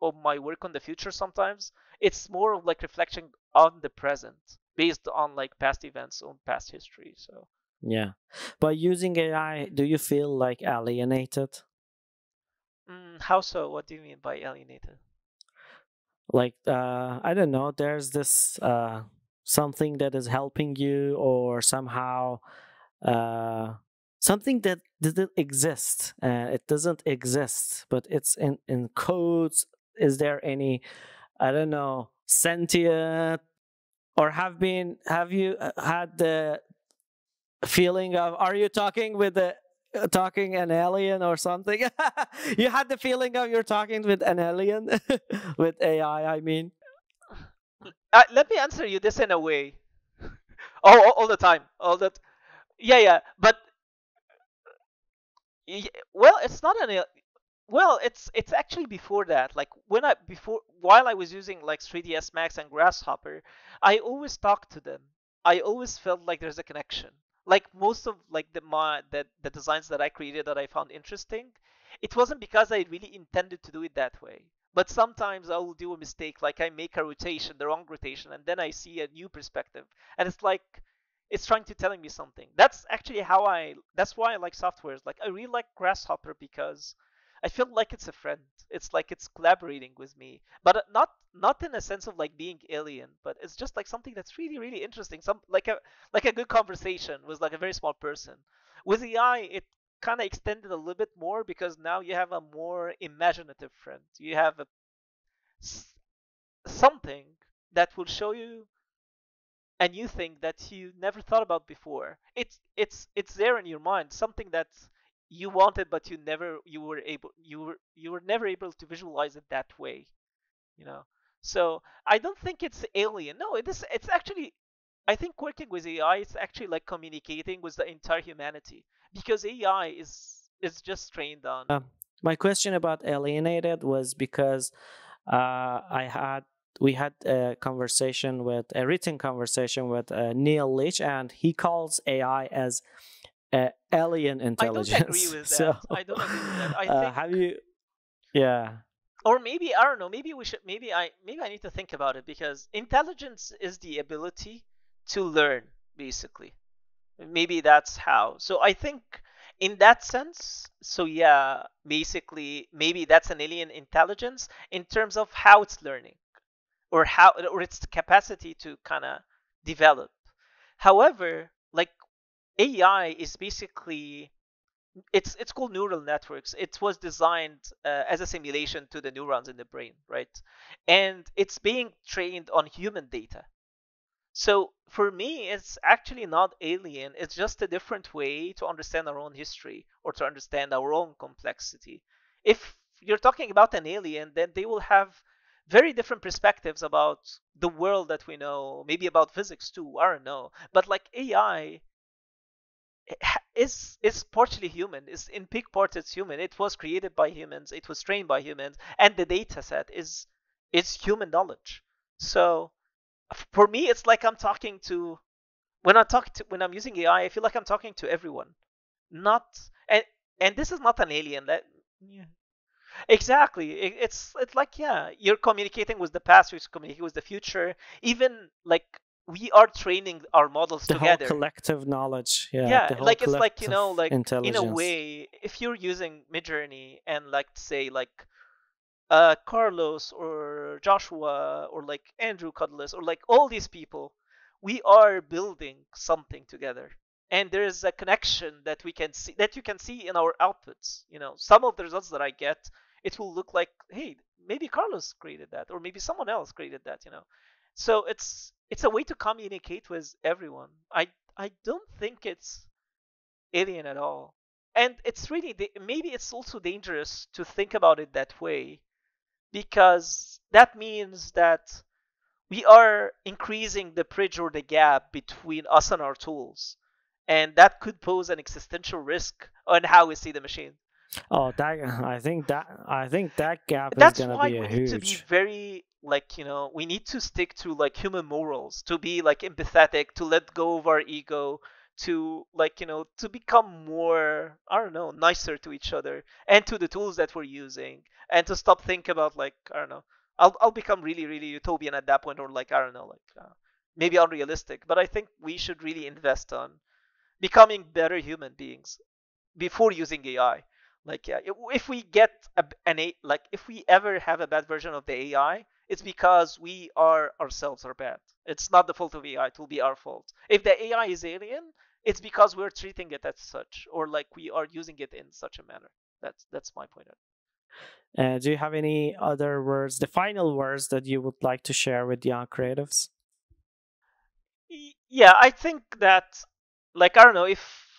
on my work on the future, sometimes it's more of like reflection on the present based on like past events on past history. So yeah, but using AI, do you feel like alienated? Mm, how so? What do you mean by alienated? Like uh, I don't know. There's this uh, something that is helping you or somehow uh, something that didn't exist uh, it doesn't exist but it's in in codes is there any i don't know sentient or have been have you uh, had the feeling of are you talking with the uh, talking an alien or something you had the feeling of you're talking with an alien with ai i mean uh, let me answer you this in a way. all, all, all the time, all that. Yeah, yeah, but well, it's not an. Well, it's it's actually before that. Like when I before while I was using like 3ds Max and Grasshopper, I always talked to them. I always felt like there's a connection. Like most of like the my the, the designs that I created that I found interesting, it wasn't because I really intended to do it that way. But sometimes I will do a mistake, like I make a rotation, the wrong rotation, and then I see a new perspective, and it's like it's trying to telling me something. That's actually how I. That's why I like softwares. Like I really like Grasshopper because I feel like it's a friend. It's like it's collaborating with me, but not not in a sense of like being alien, but it's just like something that's really really interesting. Some like a like a good conversation with like a very small person. With AI, it kind of extended a little bit more because now you have a more imaginative friend. You have a something that will show you a new thing that you never thought about before. It's it's it's there in your mind, something that you wanted but you never you were able you were you were never able to visualize it that way. You know. So I don't think it's alien. No, it is it's actually I think working with AI is actually like communicating with the entire humanity because AI is is just trained on. Uh, my question about alienated was because uh, I had we had a conversation with a written conversation with uh, Neil Leach, and he calls AI as uh, alien intelligence. I don't agree with that. So, I don't agree with that. I uh, think... have you? Yeah. Or maybe I don't know. Maybe we should. Maybe I. Maybe I need to think about it because intelligence is the ability to learn, basically. Maybe that's how. So I think in that sense, so yeah, basically maybe that's an alien intelligence in terms of how it's learning or how or its capacity to kind of develop. However, like AI is basically it's it's called neural networks. It was designed uh, as a simulation to the neurons in the brain, right? And it's being trained on human data. So for me, it's actually not alien. It's just a different way to understand our own history or to understand our own complexity. If you're talking about an alien, then they will have very different perspectives about the world that we know, maybe about physics too. I don't know. But like AI is is partially human. Is in big part it's human. It was created by humans. It was trained by humans, and the data set is is human knowledge. So for me, it's like I'm talking to when I talk to when I'm using AI. I feel like I'm talking to everyone, not and and this is not an alien. That yeah. Exactly. It, it's it's like yeah, you're communicating with the past, you're communicating with the future. Even like we are training our models the together. Whole collective knowledge. Yeah. Yeah, like it's like you know, like in a way, if you're using Midjourney and like say like uh, Carlos or Joshua or like Andrew Kudless or like all these people, we are building something together. And there is a connection that we can see that you can see in our outputs. You know, some of the results that I get, it will look like, hey, maybe Carlos created that, or maybe someone else created that. You know, so it's it's a way to communicate with everyone. I I don't think it's alien at all, and it's really maybe it's also dangerous to think about it that way because that means that we are increasing the bridge or the gap between us and our tools. And that could pose an existential risk on how we see the machine oh that i think that i think that gap that's is going to be a huge to be very like you know we need to stick to like human morals to be like empathetic to let go of our ego to like you know to become more i don't know nicer to each other and to the tools that we're using and to stop think about like i don't know i'll, I'll become really really utopian at that point or like i don't know like uh, maybe unrealistic but i think we should really invest on becoming better human beings before using ai like yeah if we get a, an a like if we ever have a bad version of the ai it's because we are ourselves are bad. It's not the fault of ai it will be our fault. If the ai is alien it's because we're treating it as such or like we are using it in such a manner. That's that's my point uh, do you have any other words the final words that you would like to share with young creatives? Yeah i think that like i don't know if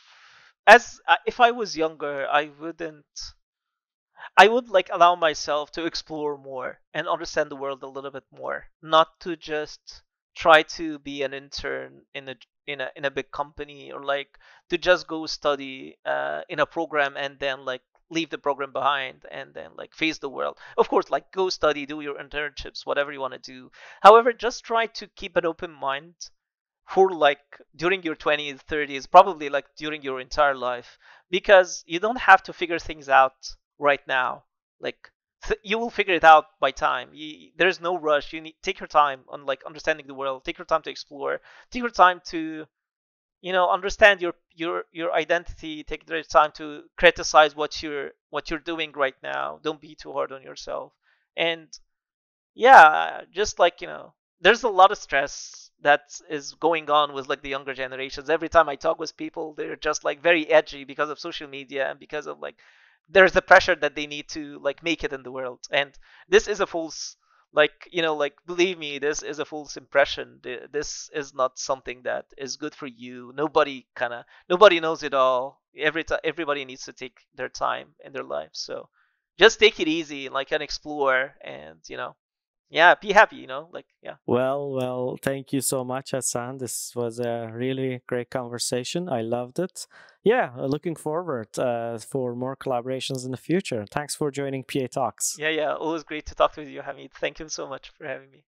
as uh, if i was younger i wouldn't i would like allow myself to explore more and understand the world a little bit more not to just try to be an intern in a in a in a big company or like to just go study uh, in a program and then like leave the program behind and then like face the world. Of course like go study do your internships whatever you want to do. However just try to keep an open mind for like during your 20s 30s probably like during your entire life because you don't have to figure things out right now like you will figure it out by time. You, there's no rush. You need take your time on like understanding the world. Take your time to explore. Take your time to, you know, understand your your your identity. Take your time to criticize what you're what you're doing right now. Don't be too hard on yourself. And yeah, just like you know, there's a lot of stress that is going on with like the younger generations. Every time I talk with people, they're just like very edgy because of social media and because of like there's the pressure that they need to like make it in the world. And this is a false like you know like believe me this is a false impression. This is not something that is good for you. Nobody kind of nobody knows it all. Every time everybody needs to take their time in their life. So just take it easy like and explore and you know yeah be happy you know like yeah. Well well thank you so much hassan. This was a really great conversation. I loved it. Yeah uh, looking forward uh, for more collaborations in the future. Thanks for joining pa talks. Yeah yeah always great to talk with you hamid. Thank you so much for having me